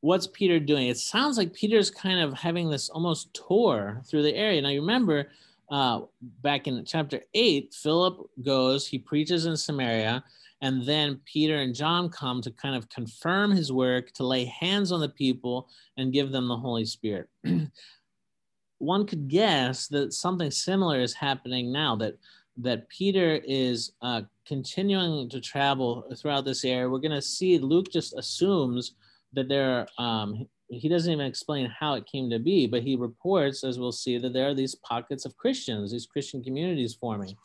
what's Peter doing? It sounds like Peter's kind of having this almost tour through the area. Now, you remember uh, back in chapter eight, Philip goes, he preaches in Samaria, and then Peter and John come to kind of confirm his work, to lay hands on the people and give them the Holy Spirit. One could guess that something similar is happening now, that, that Peter is uh, continuing to travel throughout this area. We're going to see Luke just assumes that there are, um, he doesn't even explain how it came to be, but he reports, as we'll see, that there are these pockets of Christians, these Christian communities forming.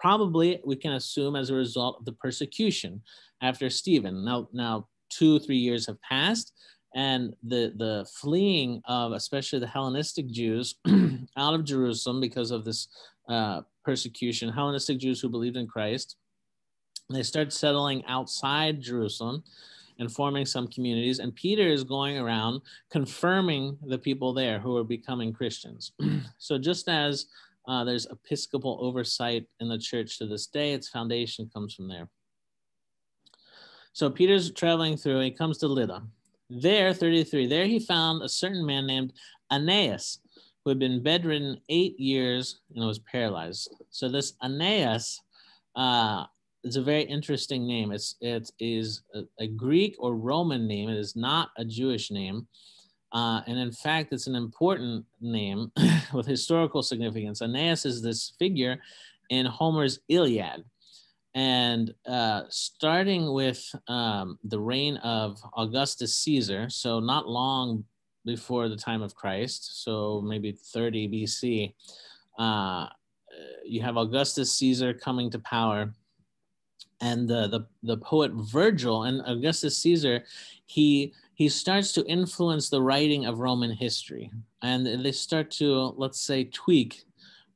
Probably, we can assume as a result of the persecution after Stephen. Now, now two, three years have passed, and the the fleeing of especially the Hellenistic Jews out of Jerusalem because of this uh, persecution, Hellenistic Jews who believed in Christ, they start settling outside Jerusalem and forming some communities. And Peter is going around confirming the people there who are becoming Christians. so just as uh, there's episcopal oversight in the church to this day, its foundation comes from there. So Peter's traveling through, he comes to Lydda. There, 33, there he found a certain man named Aeneas, who had been bedridden eight years and was paralyzed. So this Aeneas uh, it's a very interesting name. It's it is a, a, Greek or Roman name. It is not a Jewish name, uh, and in fact, it's an important name with historical significance. Aeneas is this figure in Homer's Iliad, and uh, starting with um, the reign of Augustus Caesar, so not long before the time of Christ, so maybe 30 BC. Uh, you have Augustus Caesar coming to power and the, the, the poet Virgil and Augustus Caesar, he, he starts to influence the writing of Roman history. And they start to, let's say, tweak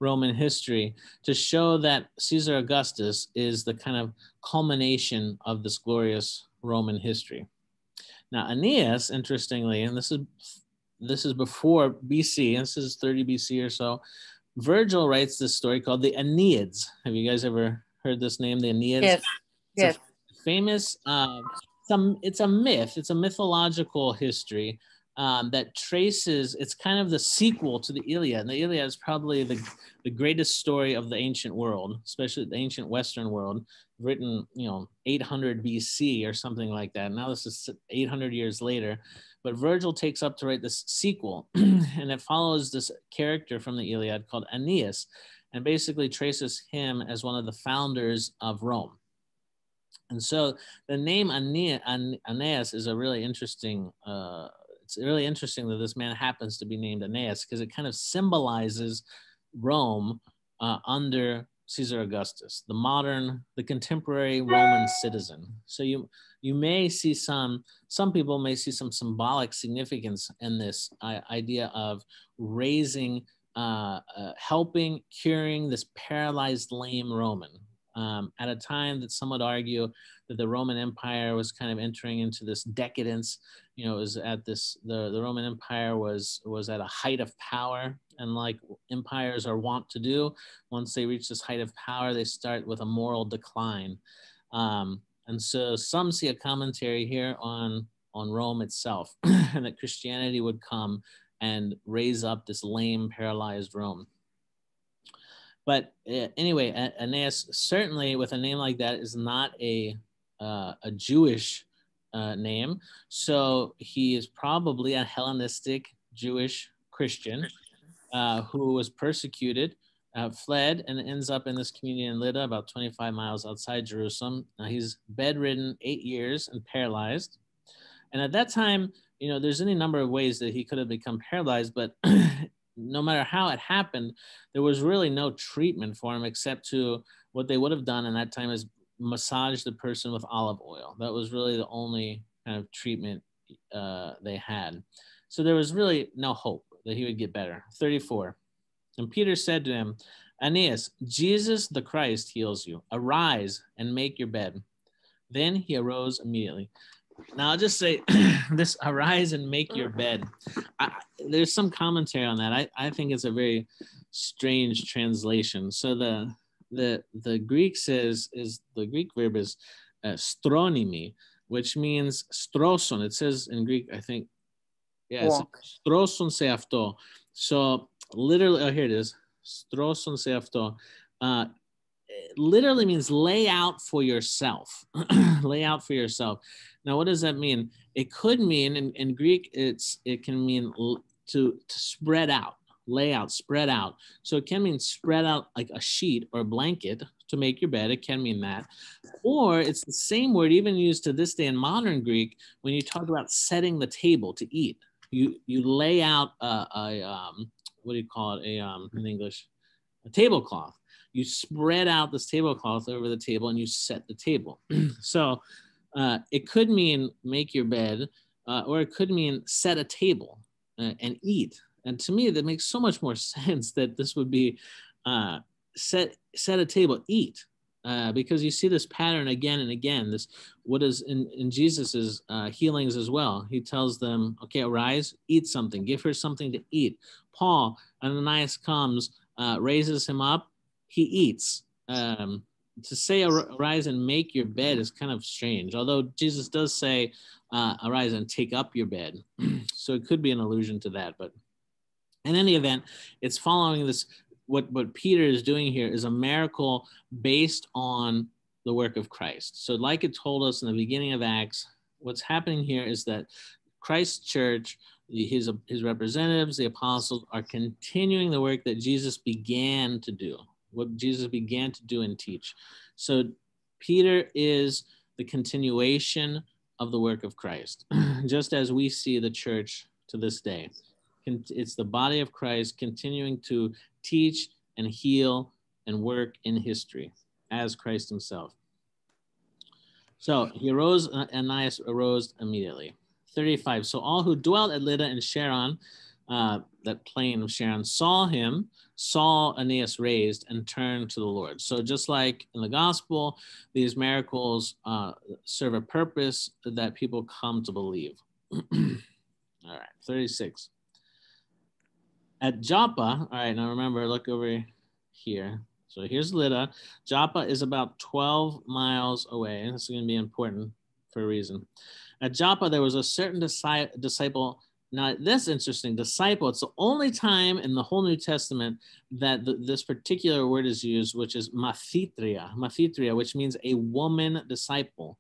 Roman history to show that Caesar Augustus is the kind of culmination of this glorious Roman history. Now, Aeneas, interestingly, and this is this is before BC, this is 30 BC or so. Virgil writes this story called the Aeneids. Have you guys ever heard this name, the Aeneas? Yes. Yes. Famous. Uh, It's a myth. It's a mythological history um, that traces. It's kind of the sequel to the Iliad. And the Iliad is probably the the greatest story of the ancient world, especially the ancient Western world, written you know 800 BC or something like that. Now this is 800 years later. But Virgil takes up to write this sequel, and it follows this character from the Iliad called Aeneas, and basically traces him as one of the founders of Rome. And so the name Aeneas is a really interesting, uh, it's really interesting that this man happens to be named Aeneas because it kind of symbolizes Rome uh, under Caesar Augustus, the modern, the contemporary Roman citizen. So you you may see some, some people may see some symbolic significance in this uh, idea of raising uh, uh, helping curing this paralyzed lame Roman um, at a time that some would argue that the Roman Empire was kind of entering into this decadence. You know, it was at this the, the Roman Empire was was at a height of power, and like empires are wont to do, once they reach this height of power, they start with a moral decline. Um, and so some see a commentary here on on Rome itself, and that Christianity would come and raise up this lame, paralyzed Rome. But uh, anyway, Aeneas certainly with a name like that is not a uh, a Jewish uh, name, so he is probably a Hellenistic Jewish Christian uh, who was persecuted, uh, fled, and ends up in this community in Lydda, about 25 miles outside Jerusalem. Now he's bedridden eight years and paralyzed, and at that time you know, there's any number of ways that he could have become paralyzed, but no matter how it happened, there was really no treatment for him except to what they would have done in that time is massage the person with olive oil. That was really the only kind of treatment uh, they had. So there was really no hope that he would get better. 34. And Peter said to him, Aeneas, Jesus the Christ heals you. Arise and make your bed. Then he arose immediately. Now I'll just say this arise and make your bed. I, there's some commentary on that. I, I think it's a very strange translation. So the the the Greek says is the Greek verb is uh, stronimi, which means stroson. It says in Greek, I think, yeah, stroson se afto. So literally, oh here it is, stroson se afto. Uh, literally means lay out for yourself. lay out for yourself. Now, what does that mean? It could mean in, in Greek, it's it can mean to, to spread out, lay out, spread out. So it can mean spread out like a sheet or a blanket to make your bed. It can mean that. Or it's the same word even used to this day in modern Greek when you talk about setting the table to eat. you you lay out a, a um, what do you call it? A um, in English, a tablecloth. You spread out this tablecloth over the table and you set the table. so uh, it could mean make your bed, uh, or it could mean set a table uh, and eat. And to me, that makes so much more sense that this would be uh, set set a table, eat. Uh, because you see this pattern again and again. This what is in, in Jesus's uh, healings as well. He tells them, "Okay, arise, eat something. Give her something to eat." Paul, Ananias comes, raises him up. He eats. Um, to say arise and make your bed is kind of strange. Although Jesus does say, uh, "Arise and take up your bed," so it could be an allusion to that. But in any event, it's following this. What what Peter is doing here is a miracle based on the work of Christ. So, like it told us in the beginning of Acts, what's happening here is that Christ's church, his his representatives, the apostles, are continuing the work that Jesus began to do what Jesus began to do and teach. So Peter is the continuation of the work of Christ, just as we see the church to this day. It's the body of Christ continuing to teach and heal and work in history as Christ himself. So he arose, uh, Ananias arose immediately. 35. So all who dwelt at Lydda and Sharon, uh, that plain of Sharon, saw him saw Aeneas raised and turned to the Lord. So just like in the gospel, these miracles uh, serve a purpose that people come to believe. all right, 36. At Joppa, all right, now remember, look over here. So here's Lydda. Joppa is about 12 miles away. This is going to be important for a reason. At Joppa, there was a certain disciple now, that's interesting. Disciple, it's the only time in the whole New Testament that the, this particular word is used, which is mathitria, mathitria, which means a woman disciple.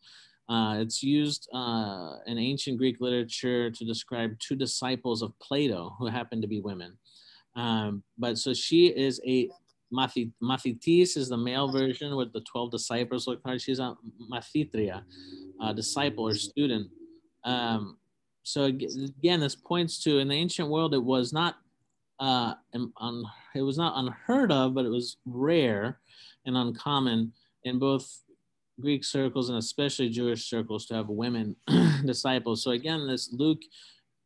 Uh, it's used uh, in ancient Greek literature to describe two disciples of Plato who happen to be women. Um, but so she is a Mathitis is the male version with the 12 disciples look like She's a Mathitria, a disciple or student. Um, so again, this points to in the ancient world, it was not uh, un, it was not unheard of, but it was rare and uncommon in both Greek circles and especially Jewish circles to have women disciples. So again, this Luke,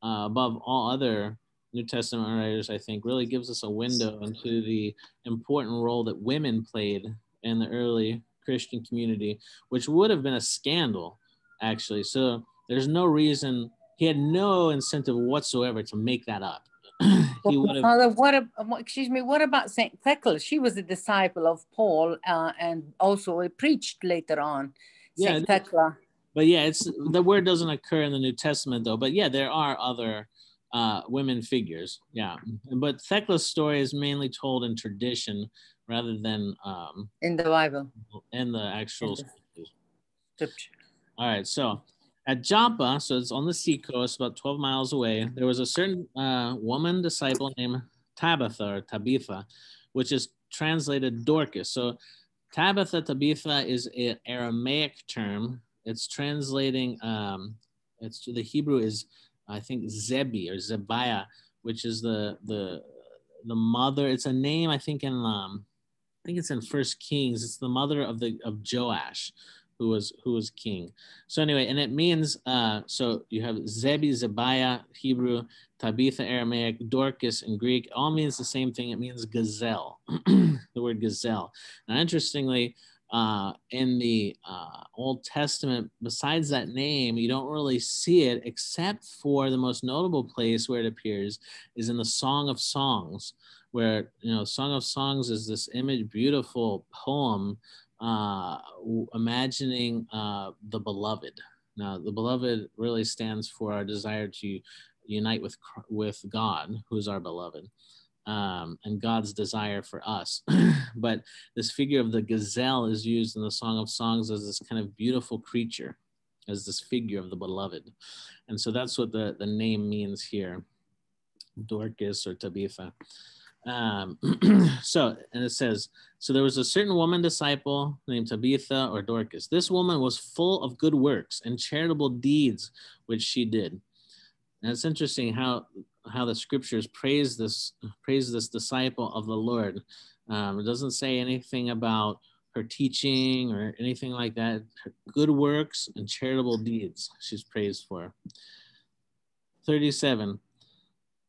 uh, above all other New Testament writers, I think, really gives us a window into the important role that women played in the early Christian community, which would have been a scandal, actually. So there's no reason he had no incentive whatsoever to make that up. he would have. Father, what? Excuse me. What about Saint Thecla? She was a disciple of Paul, uh, and also preached later on. Saint yeah, Thecla. But yeah, it's the word doesn't occur in the New Testament though. But yeah, there are other uh, women figures. Yeah, but Thecla's story is mainly told in tradition rather than um, in the Bible. In the actual scripture. All right, so at Joppa, so it's on the seacoast, about 12 miles away, there was a certain uh, woman disciple named Tabitha or Tabitha, which is translated Dorcas. So Tabitha Tabitha is an Aramaic term. It's translating, um, it's the Hebrew is, I think, Zebi or Zebiah, which is the, the, the mother. It's a name, I think, in, um, I think it's in First Kings. It's the mother of the, of Joash who was who was king. So anyway, and it means uh, so you have Zebi, Zebiah, Hebrew, Tabitha, Aramaic, Dorcas in Greek. All means the same thing. It means gazelle. the word gazelle. Now, interestingly, uh, in the uh, Old Testament, besides that name, you don't really see it except for the most notable place where it appears is in the Song of Songs, where you know Song of Songs is this image, beautiful poem uh, imagining uh, the beloved. Now, the beloved really stands for our desire to unite with with God, who's our beloved, um, and God's desire for us. but this figure of the gazelle is used in the Song of Songs as this kind of beautiful creature, as this figure of the beloved, and so that's what the the name means here, Dorcas or Tabitha. Um, so, and it says, so there was a certain woman disciple named Tabitha or Dorcas. This woman was full of good works and charitable deeds, which she did. And it's interesting how how the scriptures praise this praise this disciple of the Lord. Um, it doesn't say anything about her teaching or anything like that. Her good works and charitable deeds she's praised for. 37.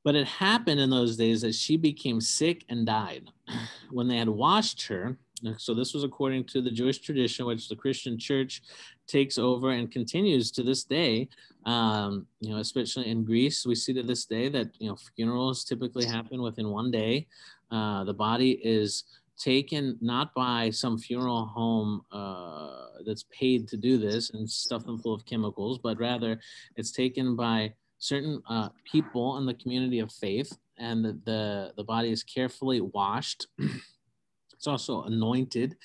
But it happened in those days that she became sick and died. When they had washed her, so this was according to the Jewish tradition, which the Christian church takes over and continues to this day. Um, you know, especially in Greece, we see to this day that you know funerals typically happen within one day. Uh, the body is taken not by some funeral home uh, that's paid to do this and stuff them full of chemicals, but rather it's taken by certain uh, people in the community of faith, and the, the, the body is carefully washed. it's also anointed.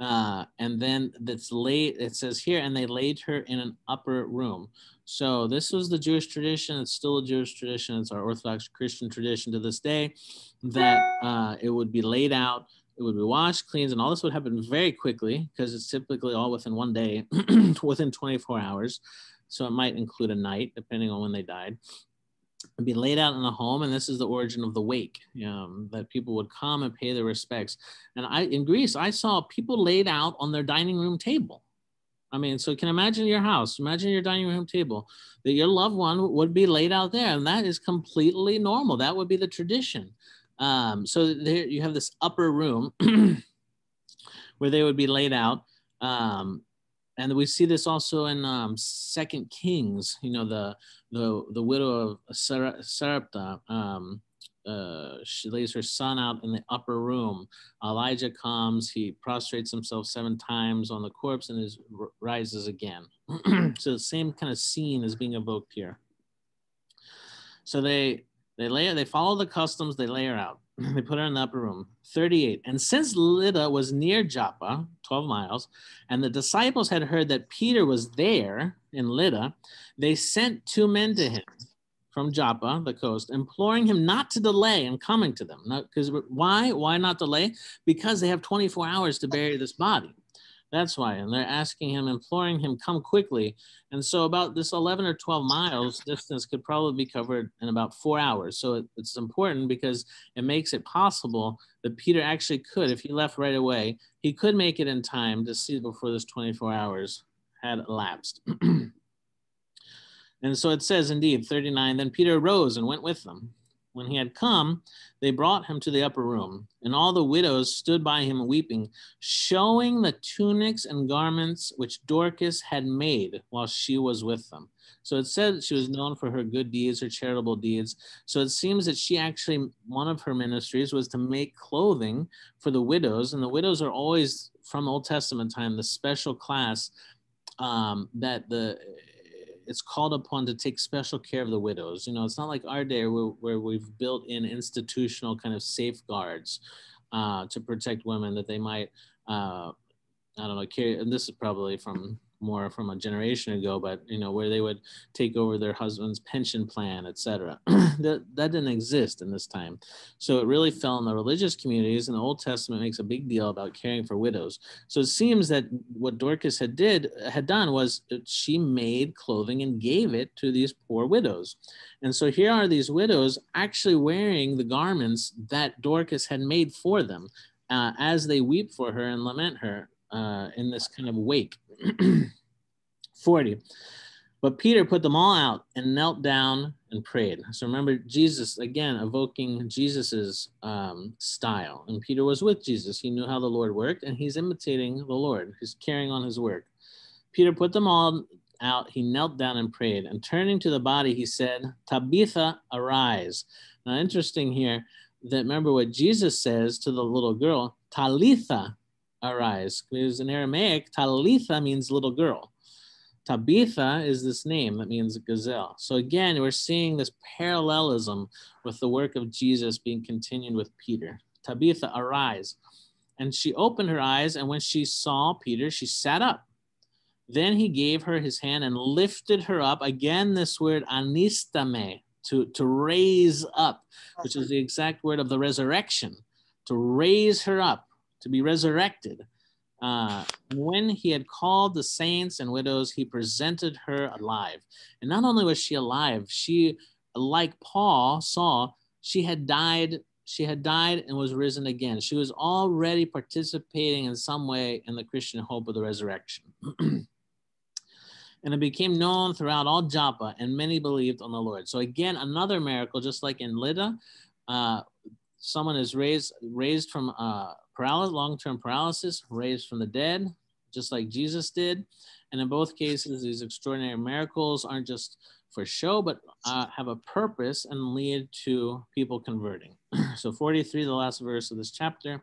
Uh, and then that's laid, it says here, and they laid her in an upper room. So this was the Jewish tradition. It's still a Jewish tradition. It's our Orthodox Christian tradition to this day that uh, it would be laid out, it would be washed, cleansed, and all this would happen very quickly because it's typically all within one day, within 24 hours. So it might include a night, depending on when they died. It'd be laid out in the home, and this is the origin of the wake. Um, that people would come and pay their respects. And I, in Greece, I saw people laid out on their dining room table. I mean, so can imagine your house, imagine your dining room table, that your loved one would be laid out there, and that is completely normal. That would be the tradition. Um, so there you have this upper room where they would be laid out. Um, and we see this also in um, Second Kings. You know, the the the widow of Sarepta. Um, uh, she lays her son out in the upper room. Elijah comes. He prostrates himself seven times on the corpse and is rises again. so the same kind of scene is being evoked here. So they they lay they follow the customs. They lay her out. they put her in the upper room. 38. And since Lydda was near Joppa, 12 miles, and the disciples had heard that Peter was there in Lydda, they sent two men to him from Joppa, the coast, imploring him not to delay in coming to them. Because why? Why not delay? Because they have 24 hours to bury this body. That's why. And they're asking him, imploring him, come quickly. And so, about this 11 or 12 miles distance could probably be covered in about four hours. So, it, it's important because it makes it possible that Peter actually could, if he left right away, he could make it in time to see before this 24 hours had elapsed. and so it says, indeed, 39, then Peter arose and went with them. When he had come, they brought him to the upper room, and all the widows stood by him weeping, showing the tunics and garments which Dorcas had made while she was with them. So it said she was known for her good deeds, her charitable deeds. So it seems that she actually, one of her ministries was to make clothing for the widows. And the widows are always, from Old Testament time, the special class um, that the it's called upon to take special care of the widows. You know, it's not like our day where, where we've built in institutional kind of safeguards uh, to protect women that they might, uh, I don't know, carry. And this is probably from more from a generation ago, but you know, where they would take over their husband's pension plan, etc. that that didn't exist in this time. So it really fell in the religious communities, and the Old Testament makes a big deal about caring for widows. So it seems that what Dorcas had did had done was she made clothing and gave it to these poor widows. And so here are these widows actually wearing the garments that Dorcas had made for them. Uh, as they weep for her and lament her uh, in this kind of wake. 40. But Peter put them all out and knelt down and prayed. So remember, Jesus, again, evoking Jesus's um, style. And Peter was with Jesus. He knew how the Lord worked, and he's imitating the Lord. He's carrying on his work. Peter put them all out. He knelt down and prayed. And turning to the body, he said, Tabitha, arise. Now, interesting here that remember what Jesus says to the little girl, Talitha, arise. Because in Aramaic, Talitha means little girl. Tabitha is this name that means gazelle. So again, we're seeing this parallelism with the work of Jesus being continued with Peter. Tabitha, arise. And she opened her eyes, and when she saw Peter, she sat up. Then he gave her his hand and lifted her up. Again, this word anistame, to, to raise up, which is the exact word of the resurrection, to raise her up to be resurrected. uh, when he had called the saints and widows, he presented her alive. And not only was she alive, she, like Paul saw, she had died. She had died and was risen again. She was already participating in some way in the Christian hope of the resurrection. and it became known throughout all Joppa, and many believed on the Lord. So again, another miracle, just like in Lydda, uh, someone is raised raised from uh, paralysis, long-term paralysis, raised from the dead, just like Jesus did. And in both cases, these extraordinary miracles aren't just for show, but uh, have a purpose and lead to people converting. so 43, the last verse of this chapter.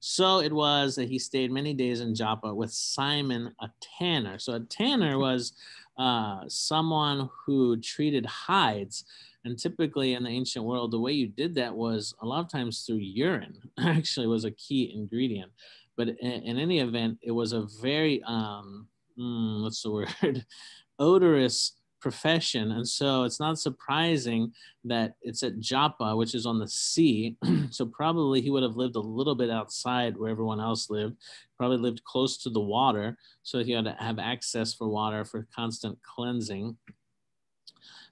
So it was that he stayed many days in Joppa with Simon, a tanner. So a tanner was uh, someone who treated hides and typically in the ancient world, the way you did that was a lot of times through urine, actually, was a key ingredient. But in, in any event, it was a very, um, mm, what's the word, odorous profession. And so it's not surprising that it's at Joppa, which is on the sea. so probably he would have lived a little bit outside where everyone else lived, probably lived close to the water. So he had to have access for water for constant cleansing.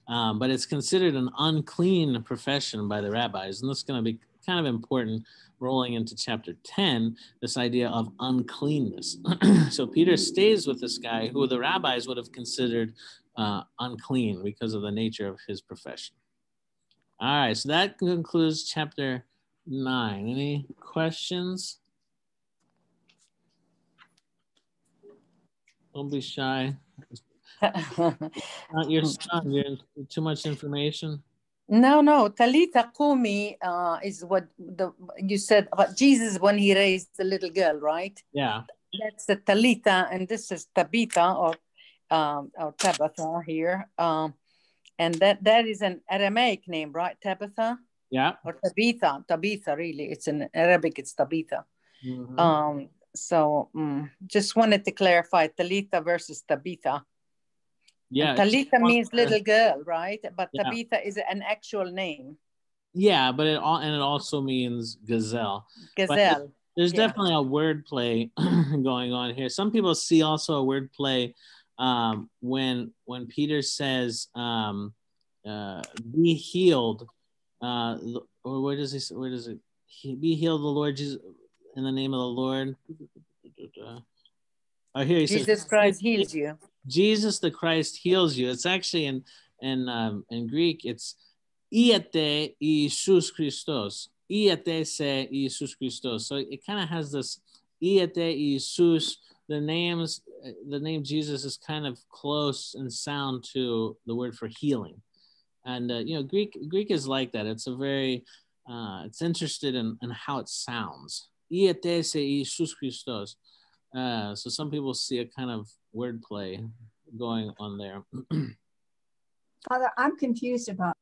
Um, but it's considered an unclean profession by the rabbis. And this is going to be kind of important rolling into chapter 10 this idea of uncleanness. so Peter stays with this guy who the rabbis would have considered uh, unclean because of the nature of his profession. All right, so that concludes chapter 9. Any questions? Don't be shy. Not your son. You're too much information. No, no. Talitha Kumi uh, is what the you said about Jesus when he raised the little girl, right? Yeah. That's the Talitha, and this is Tabitha or um, or Tabitha here. Um, and that that is an Aramaic name, right? Tabitha. Yeah. Or Tabitha. Tabitha, really. It's in Arabic. It's Tabitha. Mm-hmm. Um. So um, just wanted to clarify Talitha versus Tabitha. Yeah. Talitha means little girl, right? But yeah. Tabitha is an actual name. Yeah, but it all and it also means gazelle. Gazelle. there's yeah. definitely a word play going on here. Some people see also a word play um, when when Peter says, um, uh, "Be healed," uh, or where does he? Say where does it? Be healed, the Lord Jesus, in the name of the Lord. Oh, here he Jesus says, Christ heals you. Jesus the Christ heals you. It's actually in in um, in Greek. It's iete Iisus Christos. Iete se Iisus Christos. So it kind of has this iete Iisus. The names, the name Jesus is kind of close in sound to the word for healing, and uh, you know Greek Greek is like that. It's a very uh, it's interested in, in how it sounds. Iete se Iisus Christos. Uh, so some people see a kind of wordplay going on there. Father, I'm confused about.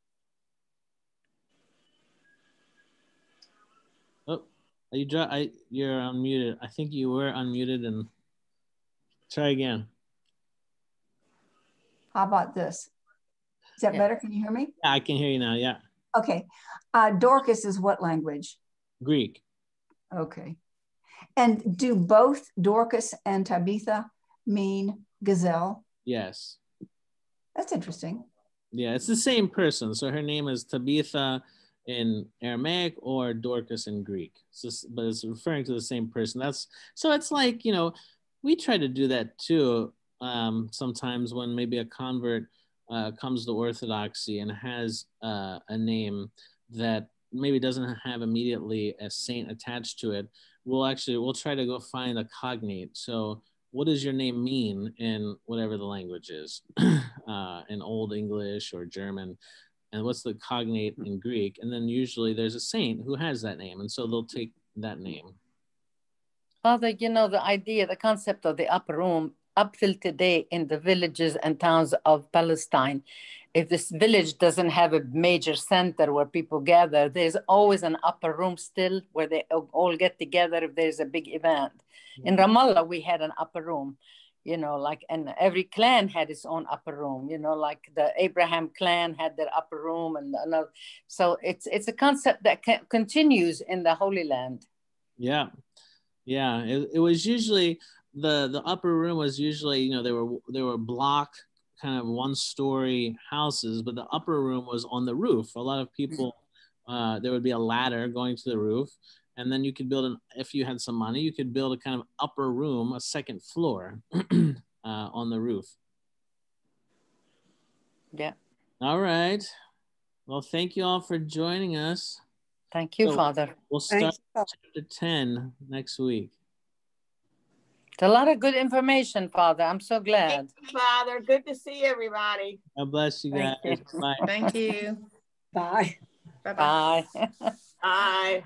Oh, are you I you're unmuted. I think you were unmuted and try again. How about this? Is that yeah. better? Can you hear me? Yeah, I can hear you now. Yeah. Okay. Uh, Dorcas is what language? Greek. Okay. And do both Dorcas and Tabitha mean gazelle? Yes. That's interesting. Yeah, it's the same person. So her name is Tabitha in Aramaic or Dorcas in Greek. So, but it's referring to the same person. That's so it's like, you know, we try to do that too. Um, sometimes when maybe a convert uh, comes to Orthodoxy and has uh, a name that maybe doesn't have immediately a saint attached to it, we'll actually we'll try to go find a cognate. So what does your name mean in whatever the language is, uh, in Old English or German, and what's the cognate in Greek? And then usually there's a saint who has that name, and so they'll take that name. Father, you know the idea, the concept of the upper room up till today in the villages and towns of Palestine if this village doesn't have a major center where people gather, there's always an upper room still where they all get together if there's a big event. In mm. Ramallah, we had an upper room, you know, like, and every clan had its own upper room, you know, like the Abraham clan had their upper room, and another. So it's it's a concept that continues in the Holy Land. Yeah, Yeah, it, it was usually the the upper room was usually you know they were they were block kind of one story houses, but the upper room was on the roof. A lot of people uh, there would be a ladder going to the roof, and then you could build an if you had some money you could build a kind of upper room, a second floor uh, on the roof. Yeah. All right. Well, thank you all for joining us. Thank you, So- Father. We'll start Thanks. chapter 10 next week. It's a lot of good information, Father. I'm so glad. Thank you, Father. Good to see everybody. God bless you guys. Thank you. Bye. Thank you. Bye. Bye-bye. Bye. Bye.